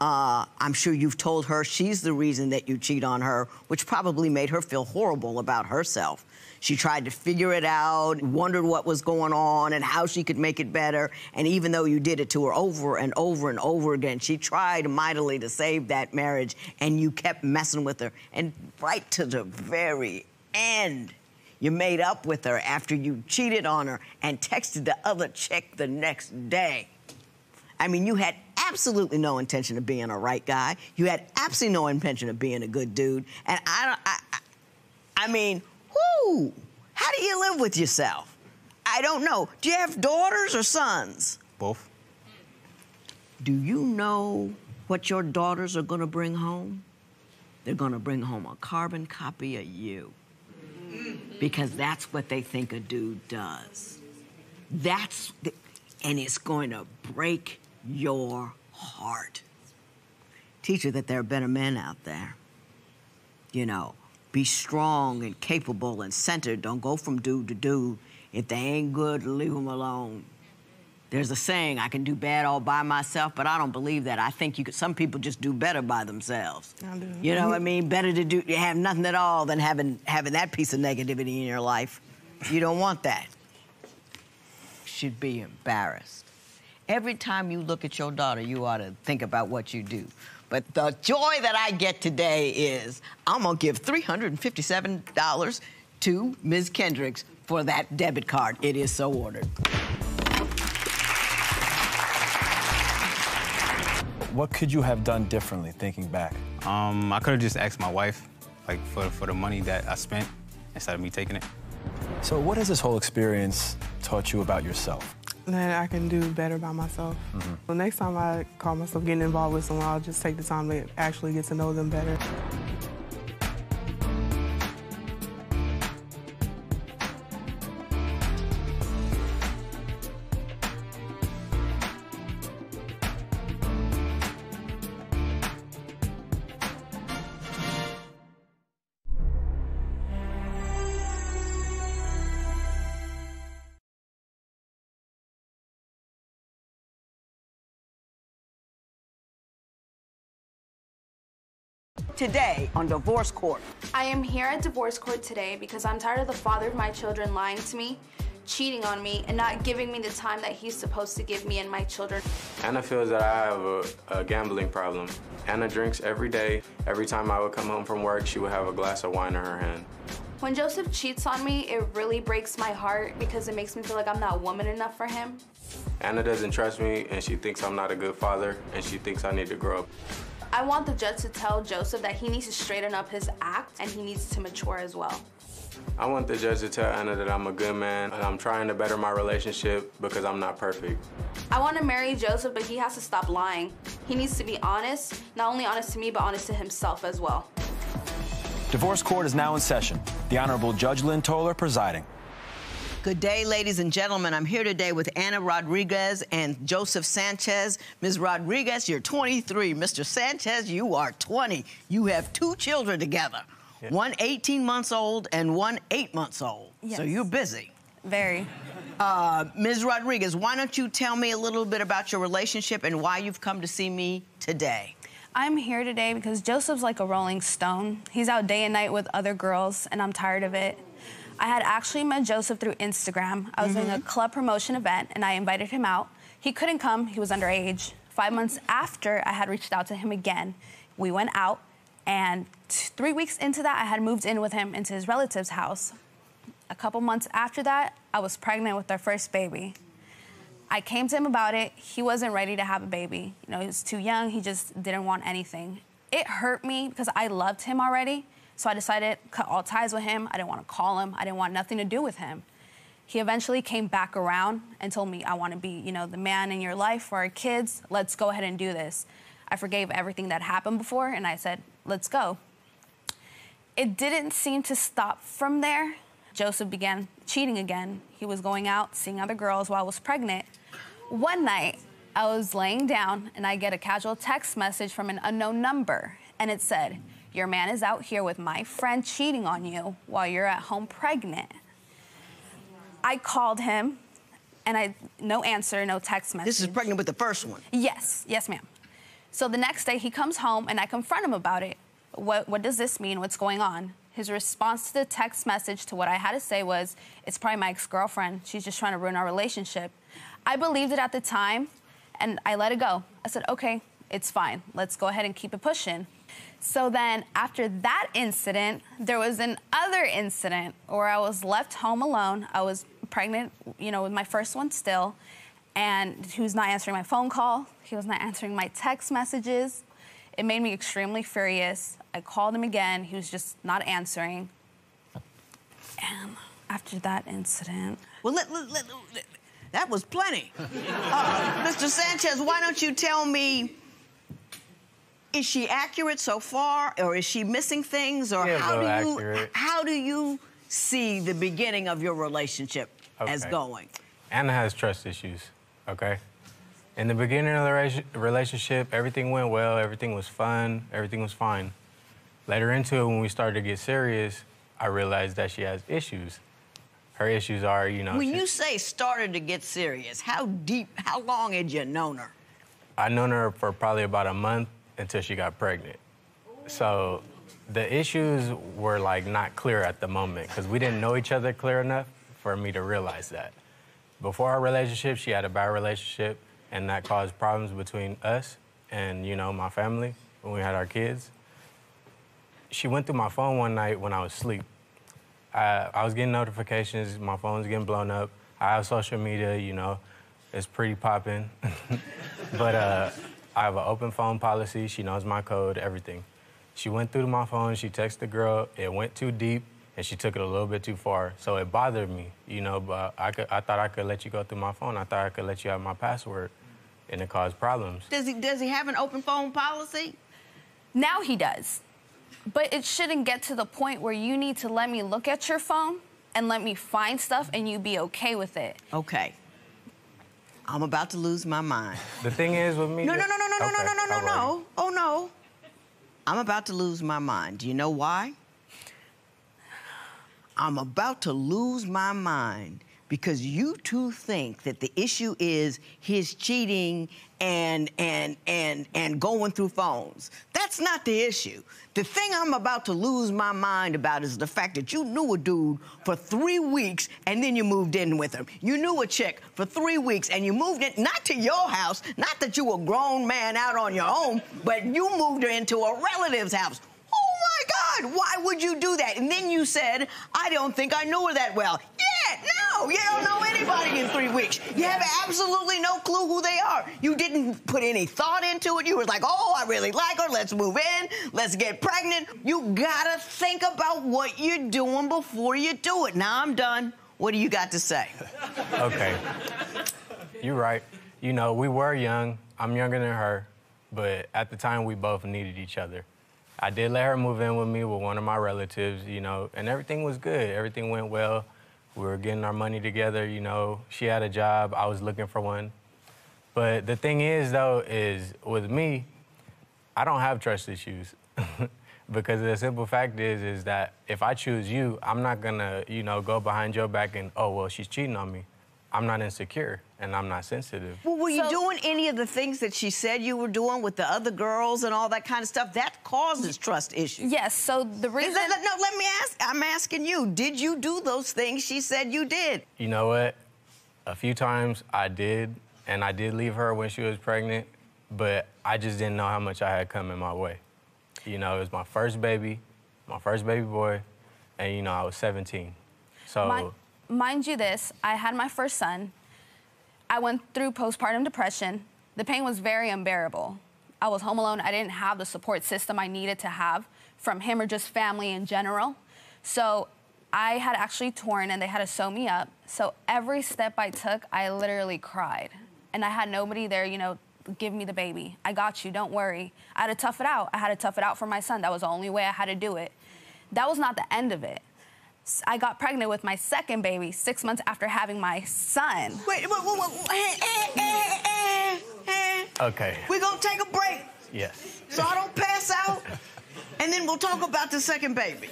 Uh, I'm sure you've told her she's the reason that you cheat on her, which probably made her feel horrible about herself. She tried to figure it out, wondered what was going on and how she could make it better. And even though you did it to her over and over and over again, she tried mightily to save that marriage and you kept messing with her. And right to the very end, you made up with her after you cheated on her and texted the other chick the next day. I mean, you had absolutely no intention of being a right guy. You had absolutely no intention of being a good dude. And I don't, I, I, I mean, whoo, how do you live with yourself? I don't know. Do you have daughters or sons? Both. Do you know what your daughters are gonna bring home? They're gonna bring home a carbon copy of you. Because that's what they think a dude does. That's, the, and it's going to break your heart. Teach her that there are better men out there. You know, be strong and capable and centered. Don't go from dude to dude. If they ain't good, leave them alone. There's a saying, I can do bad all by myself, but I don't believe that. I think you could, some people just do better by themselves. I do. You know what I mean? Better to do have nothing at all than having having that piece of negativity in your life. You don't want that. Should be embarrassed. Every time you look at your daughter, you ought to think about what you do. But the joy that I get today is I'm gonna give $357 to Ms. Kendricks for that debit card. It is so ordered. What could you have done differently thinking back? Um, I could have just asked my wife, like for for the money that I spent instead of me taking it. So, what has this whole experience taught you about yourself? That I can do better by myself. Mm-hmm. The next time I call myself getting involved with someone, I'll just take the time to actually get to know them better. Today on Divorce Court. I am here at divorce court today because I'm tired of the father of my children lying to me, cheating on me and not giving me the time that he's supposed to give me and my children. Anna feels that I have a, a, gambling problem. Anna drinks every day. Every time I would come home from work, she would have a glass of wine in her hand. When Joseph cheats on me, it really breaks my heart because it makes me feel like I'm not woman enough for him. Anna doesn't trust me, and she thinks I'm not a good father, and she thinks I need to grow up. I want the judge to tell Joseph that he needs to straighten up his act and he needs to mature as well. I want the judge to tell Anna that I'm a good man and I'm trying to better my relationship because I'm not perfect. I want to marry Joseph, but he has to stop lying. He needs to be honest, not only honest to me, but honest to himself as well. Divorce court is now in session. The Honorable Judge Lynn Toler presiding. Good day, ladies and gentlemen. I'm here today with Anna Rodriguez and Joseph Sanchez. Ms. Rodriguez, you're 23. Mr. Sanchez, you are 20. You have two children together. Yes. One 18 months old and one 8 months old. Yes. So you're busy. Very. Uh, Ms. Rodriguez, why don't you tell me a little bit about your relationship and why you've come to see me today? I'm here today because Joseph's like a rolling stone. He's out day and night with other girls, and I'm tired of it. I had actually met Joseph through Instagram. I was mm-hmm. doing a mm-hmm. club promotion event, and I invited him out. He couldn't come, he was underage. Five months after, I had reached out to him again. We went out, and three weeks into that, I had moved in with him into his relative's house. A couple months after that, I was pregnant with our first baby. I came to him about it. He wasn't ready to have a baby. You know, he was too young. He just didn't want anything. It hurt me because I loved him already. So I decided to cut all ties with him. I didn't want to call him. I didn't want nothing to do with him. He eventually came back around and told me, I want to be, you know, the man in your life for our kids. Let's go ahead and do this. I forgave everything that happened before and I said, let's go. It didn't seem to stop from there. Joseph began cheating again. He was going out, seeing other girls while I was pregnant. One night, I was laying down and I get a casual text message from an unknown number, and it said, Your man is out here with my friend cheating on you while you're at home pregnant. I called him and I no answer, no text message. This is pregnant with the first one. Yes, yes, ma'am. So the next day he comes home and I confront him about it. What what does this mean? What's going on? His response to the text message to what I had to say was, It's probably my ex-girlfriend. She's just trying to ruin our relationship. I believed it at the time and I let it go. I said, okay, it's fine. Let's go ahead and keep it pushing. So then after that incident, there was an other incident where I was left home alone. I was pregnant, you know, with my first one still, and he was not answering my phone call. He was not answering my text messages. It made me extremely furious. I called him again. He was just not answering. And after that incident, well, let, let, let, that was plenty. Uh, Mr. Sanchez, why don't you tell me? Is she accurate so far, or is she missing things, or yeah, how do you how do you see the beginning of your relationship okay. as going? Anna has trust issues. Okay. In the beginning of the relationship, everything went well, everything was fun, everything was fine. Later into it, when we started to get serious, I realized that she has issues her issues are, you know. When you say started to get serious, how deep, how long had you known her? I known her for probably about a month until she got pregnant. So the issues were like not clear at the moment because we didn't know each other clear enough for me to realize that. Before our relationship, she had a bad relationship, and that caused problems between us and you know my family when we had our kids. She went through my phone one night when I was asleep I, I was getting notifications, my phone's getting blown up. I have social media, you know, it's pretty popping. but uh, I have an open phone policy. She knows my code, everything. She went through my phone. She texted the girl. It went too deep, and she took it a little bit too far. So it bothered me, you know. But I, could, I thought I could let you go through my phone. I thought I could let you have my password, and it caused problems. Does he Does he have an open phone policy? Now he does. But it shouldn't get to the point where you need to let me look at your phone and let me find stuff and you be okay with it. Okay. I'm about to lose my mind. The thing is with me. No, no, no, no, no, okay, no, no, no, no, no. Oh no. I'm about to lose my mind. Do you know why? I'm about to lose my mind because you two think that the issue is his cheating and and and and going through phones. That's not the issue. The thing I'm about to lose my mind about is the fact that you knew a dude for three weeks and then you moved in with him. You knew a chick for three weeks and you moved in not to your house, not that you were a grown man out on your own, but you moved her into a relative's house. Oh my God, why would you do that? And then you said, I don't think I knew her that well. Yeah, no, you don't know anybody in three weeks. You have absolutely no clue who they are. You didn't put any thought into it. You was like, oh, I really like her. Let's move in. Let's get pregnant. You gotta think about what you're doing before you do it. Now I'm done. What do you got to say? Okay. You're right. You know, we were young. I'm younger than her, but at the time we both needed each other. I did let her move in with me with one of my relatives, you know, and everything was good. Everything went well. We were getting our money together, you know. She had a job, I was looking for one. But the thing is, though, is with me, I don't have trust issues. because the simple fact is, is that if I choose you, I'm not gonna, you know, go behind your back and, oh, well, she's cheating on me. I'm not insecure and I'm not sensitive. Well, were you doing any of the things that she said you were doing with the other girls and all that kind of stuff? That causes trust issues. Yes, so the reason. Let- let- no, let me ask. I'm asking you. Did you do those things she said you did? You know what? A few times I did, and I did leave her when she was pregnant, but I just didn't know how much I had coming my way. You know, it was my first baby, my first baby boy, and you know, I was 17. So, Mi- mind you, this I had my first son. I went through postpartum depression. The pain was very unbearable. I was home alone. I didn't have the support system I needed to have from him or just family in general. So I had actually torn and they had to sew me up. So every step I took, I literally cried. And I had nobody there, you know, give me the baby. I got you, don't worry. I had to tough it out. I had to tough it out for my son. That was the only way I had to do it. That was not the end of it. S- I got pregnant with my second baby six months after having my son. Wait, wait, wait, wait. Eh, eh, eh. okay, We're gonna take a break yes. so I don't pass out, and then we'll talk about the second baby.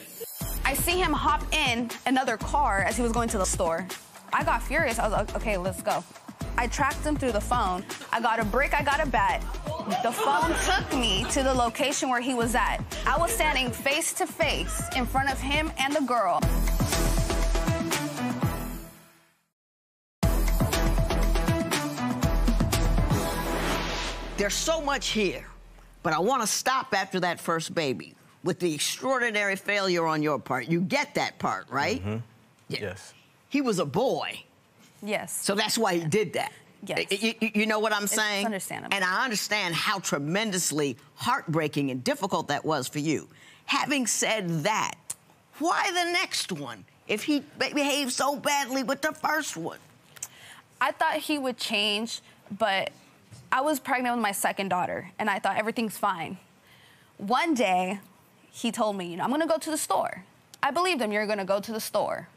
I see him hop in another car as he was going to the store. I got furious. I was like, okay, let's go. I tracked him through the phone. I got a brick, I got a bat. The phone took me to the location where he was at. I was standing face to face in front of him and the girl. There's so much here, but I want to stop after that first baby with the extraordinary failure on your part. You get that part, right? Mm-hmm. Yes. He was a boy, Yes. so that's why he did that. Yes. You, you- you know what I'm It's saying? understandable. And I understand how tremendously heartbreaking and difficult that was for you. Having said that, why the next one if he behaved so badly with the first one? I thought he would change, but I was pregnant with my second daughter, and I thought everything's fine. One day, he told me, you know, I'm gonna go to the store. I believed him, you're gonna go to the store.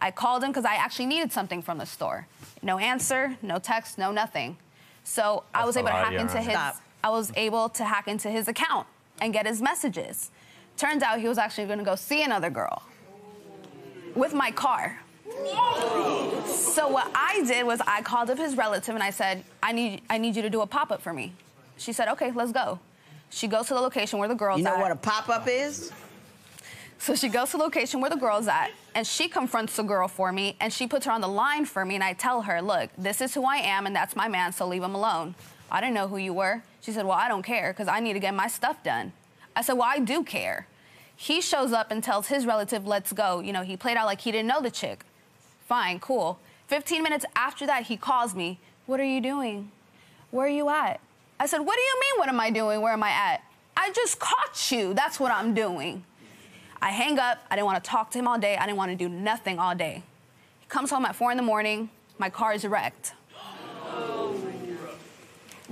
I called him because I actually needed something from the store. No answer, no text, no nothing. So I was able to hack into his Stop. I was able to hack into his account and get his messages. Turns out he was actually gonna go see another girl with my car. So what I did was I called up his relative and I said, I need I need you to do a pop-up for me. She said, okay, let's go. She goes to the location where the girl's at. You know at. what a pop up is? So she goes to the location where the girl's at, and she confronts the girl for me, and she puts her on the line for me, and I tell her, look, this is who I am, and that's my man, so leave him alone. I didn't know who you were. She said, well, I don't care, because I need to get my stuff done. I said, well, I do care. He shows up and tells his relative, let's go. You know, he played out like he didn't know the chick. Fine, cool. 15 minutes after that, he calls me, what are you doing? Where are you at? I said, what do you mean, what am I doing? Where am I at? I just caught you. That's what I'm doing. I hang up. I didn't want to talk to him all day. I didn't want to do nothing all day. He comes home at four in the morning. My car is wrecked.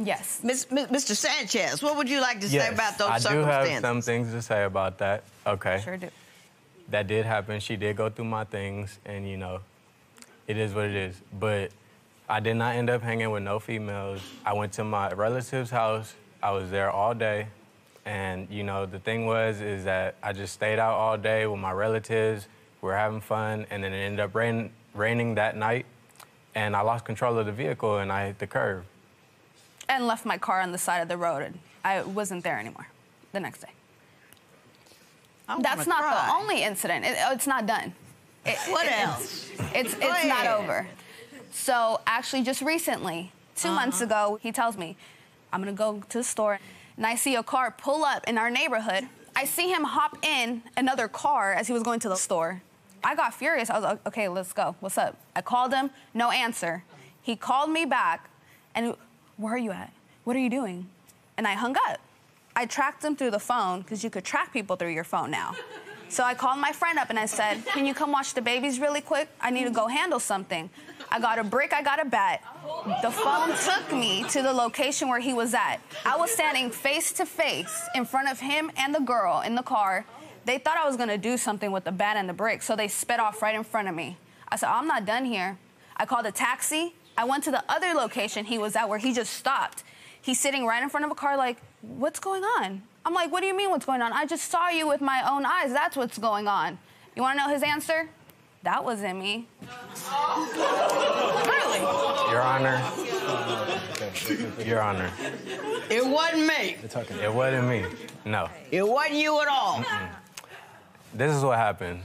Yes. Miss, Miss- Mr. Sanchez, what would you like to say about those I do circumstances? have some things to say about that. Okay. Sure do. That did happen. She did go through my things, and you know, it is what it is. But I did not end up hanging with no females. I went to my relative's house. I was there all day, and you know, the thing was is that I just stayed out all day with my relatives. We were having fun, and then it ended up rain, raining that night. and I lost control of the vehicle and I hit the curb. And left my car on the side of the road. And I wasn't there anymore the next day. I That's not cry. the only incident. It- oh, it's not done. It- What it- else? It's, it's, it's not over. So actually, just recently, 2 months Uh-huh. ago, he tells me, I'm gonna go to the store, and I see a car pull up in our neighborhood. I see him hop in another car as he was going to the store. I got furious. I was like, okay, let's go. What's up? I called him, no answer. He called me back, and where are you at? What are you doing? And I hung up. I tracked him through the phone because you could track people through your phone now. So I called my friend up and I said, Can you come watch the babies really quick? I need to go handle something. I got a brick, I got a bat. The phone took me to the location where he was at. I was standing face to face in front of him and the girl in the car. They thought I was gonna do something with the bat and the brick, so they sped off right in front of me. I said, I'm not done here. I called a taxi. I went to the other location he was at where he just stopped. He's sitting right in front of a car, like, what's going on? I'm like, what do you mean what's going on? I just saw you with my own eyes. That's what's going on. You wanna know his answer? That wasn't me. really? Your Honor. Your Honor. It wasn't me. It wasn't me. No. It wasn't you at all. This is what happened.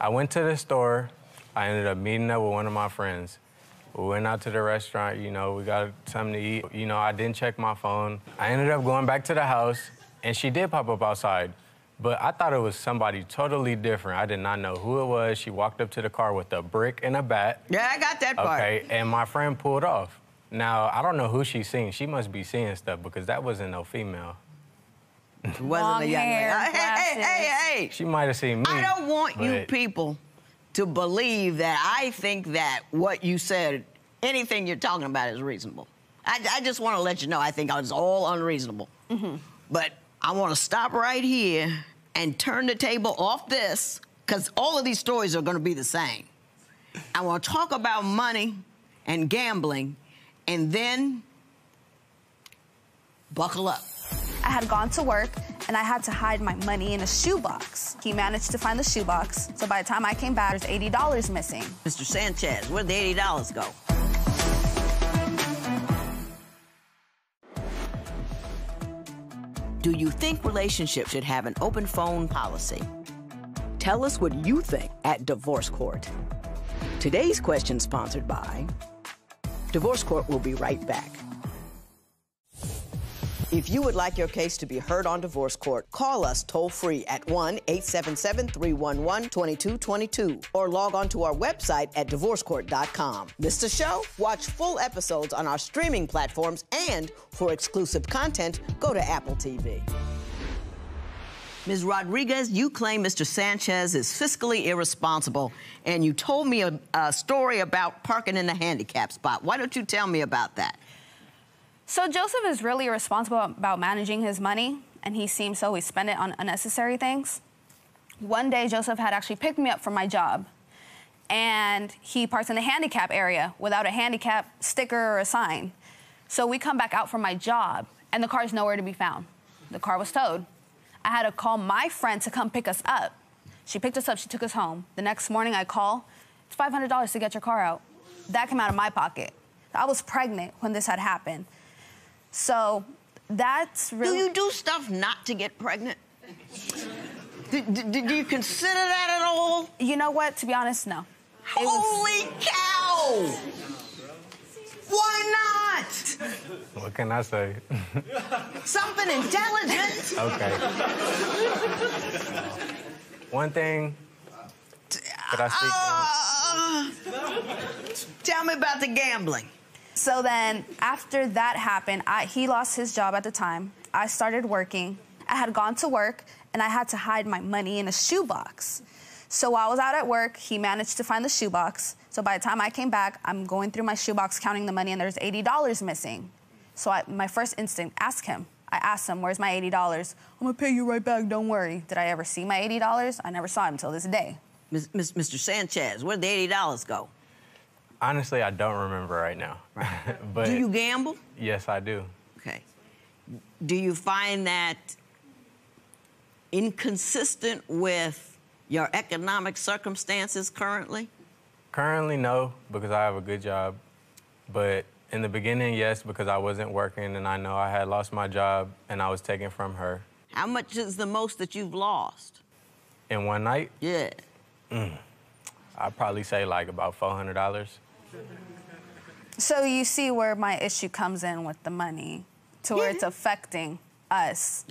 I went to the store. I ended up meeting up with one of my friends. We went out to the restaurant, you know, we got something to eat. You know, I didn't check my phone. I ended up going back to the house, and she did pop up outside. But I thought it was somebody totally different. I did not know who it was. She walked up to the car with a brick and a bat. Yeah, I got that part. Okay, and my friend pulled off. Now, I don't know who she's seeing. She must be seeing stuff because that wasn't no female. It wasn't Long a young hair, lady. Hey, hey, hey, hey. She might have seen me. I don't want you people to believe that I think that what you said, anything you're talking about, is reasonable. I, I just want to let you know I think it's all unreasonable. Mm-hmm. But I want to stop right here and turn the table off this, because all of these stories are going to be the same. I want to talk about money and gambling, and then buckle up. I had gone to work and I had to hide my money in a shoebox. He managed to find the shoebox, so by the time I came back, there's $80 missing. Mr. Sanchez, where'd the $80 go? Do you think relationships should have an open phone policy? Tell us what you think at Divorce Court. Today's question sponsored by Divorce Court will be right back. If you would like your case to be heard on divorce court, call us toll free at 1 877 311 2222 or log on to our website at divorcecourt.com. Missed a show? Watch full episodes on our streaming platforms and for exclusive content, go to Apple TV. Ms. Rodriguez, you claim Mr. Sanchez is fiscally irresponsible, and you told me a, a story about parking in the handicap spot. Why don't you tell me about that? So Joseph is really responsible about managing his money, and he seems to always spend it on unnecessary things. One day, Joseph had actually picked me up from my job, and he parks in the handicap area without a handicap sticker or a sign. So we come back out from my job, and the car is nowhere to be found. The car was towed. I had to call my friend to come pick us up. She picked us up, she took us home. The next morning, I call, it's $500 to get your car out. That came out of my pocket. I was pregnant when this had happened. So that's really. Do you do stuff not to get pregnant? Do, do- do you consider that at all? You know what? To be honest, no. It was- Holy cow! Why not? What can I say? Something intelligent. okay. One thing. Could I speak? Uh, tell me about the gambling. So then, after that happened, I, he lost his job at the time. I started working. I had gone to work, and I had to hide my money in a shoebox. So while I was out at work, he managed to find the shoebox. So by the time I came back, I'm going through my shoebox, counting the money, and there's $80 missing. So I, my first instinct, ask him. I asked him, "Where's my $80?" I'm gonna pay you right back. Don't worry. Did I ever see my $80? I never saw him until this day. Miss- Mr. Sanchez, where'd the $80 go? Honestly, I don't remember right now. but Do you gamble? yes, I do. Okay. Do you find that inconsistent with your economic circumstances currently? Currently, no, because I have a good job But in the beginning, yes, because I wasn't working and I know I had lost my job and I was taken from her. How much is the most that you've lost? In one night, Yeah. mm, I'd probably say like about $400. So you see where my issue comes in with the money, to where it's affecting us.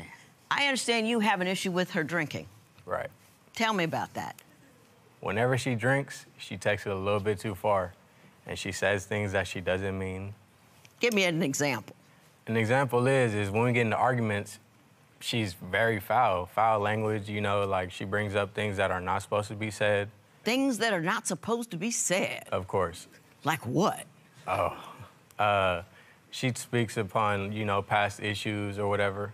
I understand you have an issue with her drinking. Right. Tell me about that. Whenever she drinks, she takes it a little bit too far and she says things that she doesn't mean. Give me an example. An example is is when we get into arguments, she's very foul, foul language. You know, like she brings up things that are not supposed to be said. Things that are not supposed to be said. Of course. Like what? Oh, uh, she speaks upon you know past issues or whatever.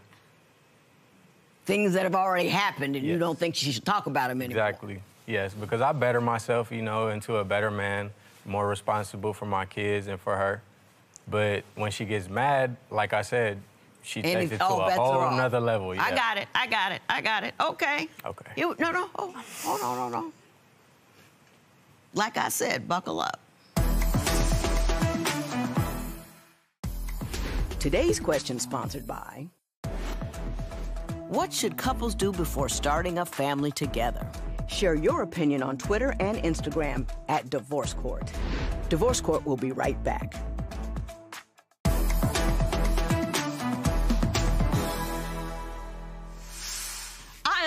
Things that have already happened and you don't think she should talk about them anymore. Exactly. Yes, because I better myself, you know, into a better man, more responsible for my kids and for her. But when she gets mad, like I said, she Any- takes it to oh, a whole off. nother level. I got it. I got it. I got it. Okay. Okay. You no no. Oh, hold no hold on. Like I said, buckle up. Today's question sponsored by What should couples do before starting a family together? Share your opinion on Twitter and Instagram at Divorce Court. Divorce Court will be right back.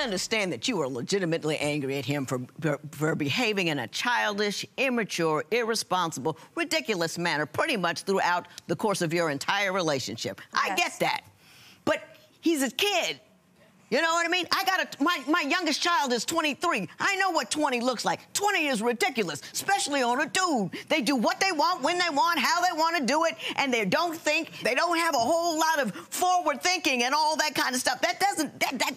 Understand that you are legitimately angry at him for, for, behaving in a childish, immature, irresponsible, ridiculous manner pretty much throughout the course of your entire relationship. I get that. But he's a kid. You know what I mean? I got a my, my youngest child is 23. I know what 20 looks like. 20 is ridiculous, especially on a dude. They do what they want, when they want, how they want to do it, and they don't think, they don't have a whole lot of forward thinking and all that kind of stuff. That doesn't that that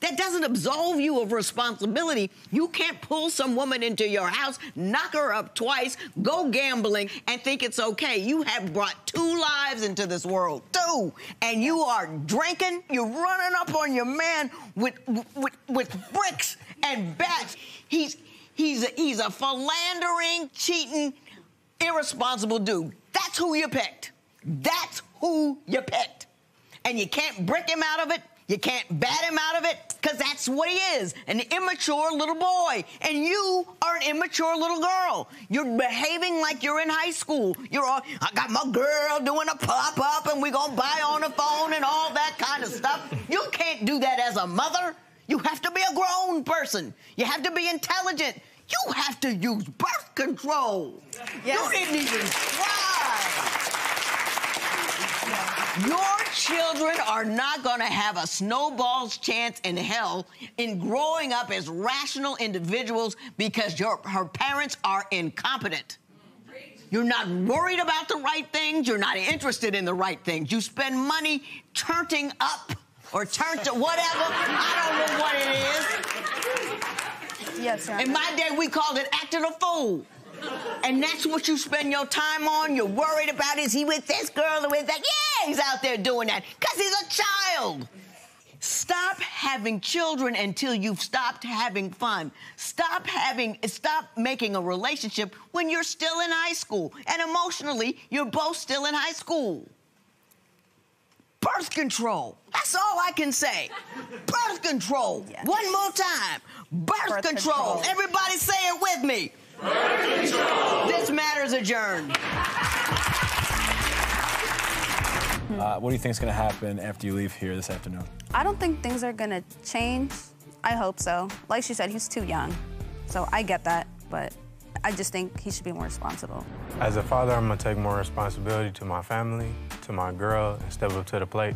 that doesn't absolve you of responsibility. You can't pull some woman into your house, knock her up twice, go gambling, and think it's okay. You have brought two lives into this world, two, and you are drinking. You're running up on your man with with, with bricks and bats. He's he's a, he's a philandering, cheating, irresponsible dude. That's who you picked. That's who you picked, and you can't brick him out of it. You can't bat him out of it because that's what he is an immature little boy. And you are an immature little girl. You're behaving like you're in high school. You're all, I got my girl doing a pop up and we're going to buy on the phone and all that kind of stuff. You can't do that as a mother. You have to be a grown person. You have to be intelligent. You have to use birth control. You didn't even try. Your children are not going to have a snowball's chance in hell in growing up as rational individuals because your her parents are incompetent. You're not worried about the right things. You're not interested in the right things. You spend money turning up or turn to whatever. I don't know what it is. Yes, Your In my day, we called it acting a fool. And that's what you spend your time on. You're worried about is he with this girl or with that? Yeah, he's out there doing that because he's a child. Stop having children until you've stopped having fun. Stop having, stop making a relationship when you're still in high school. And emotionally, you're both still in high school. Birth control. That's all I can say. Birth control. One more time. Birth, control. control. Everybody say it with me. Birth control. This matter's adjourned. Uh, what do you think is going to happen after you leave here this afternoon? I don't think things are gonna change. I hope so. Like she said, he's too young. So I get that, but I just think he should be more responsible. As a father, I'm gonna take more responsibility to my family, to my girl, and step up to the plate.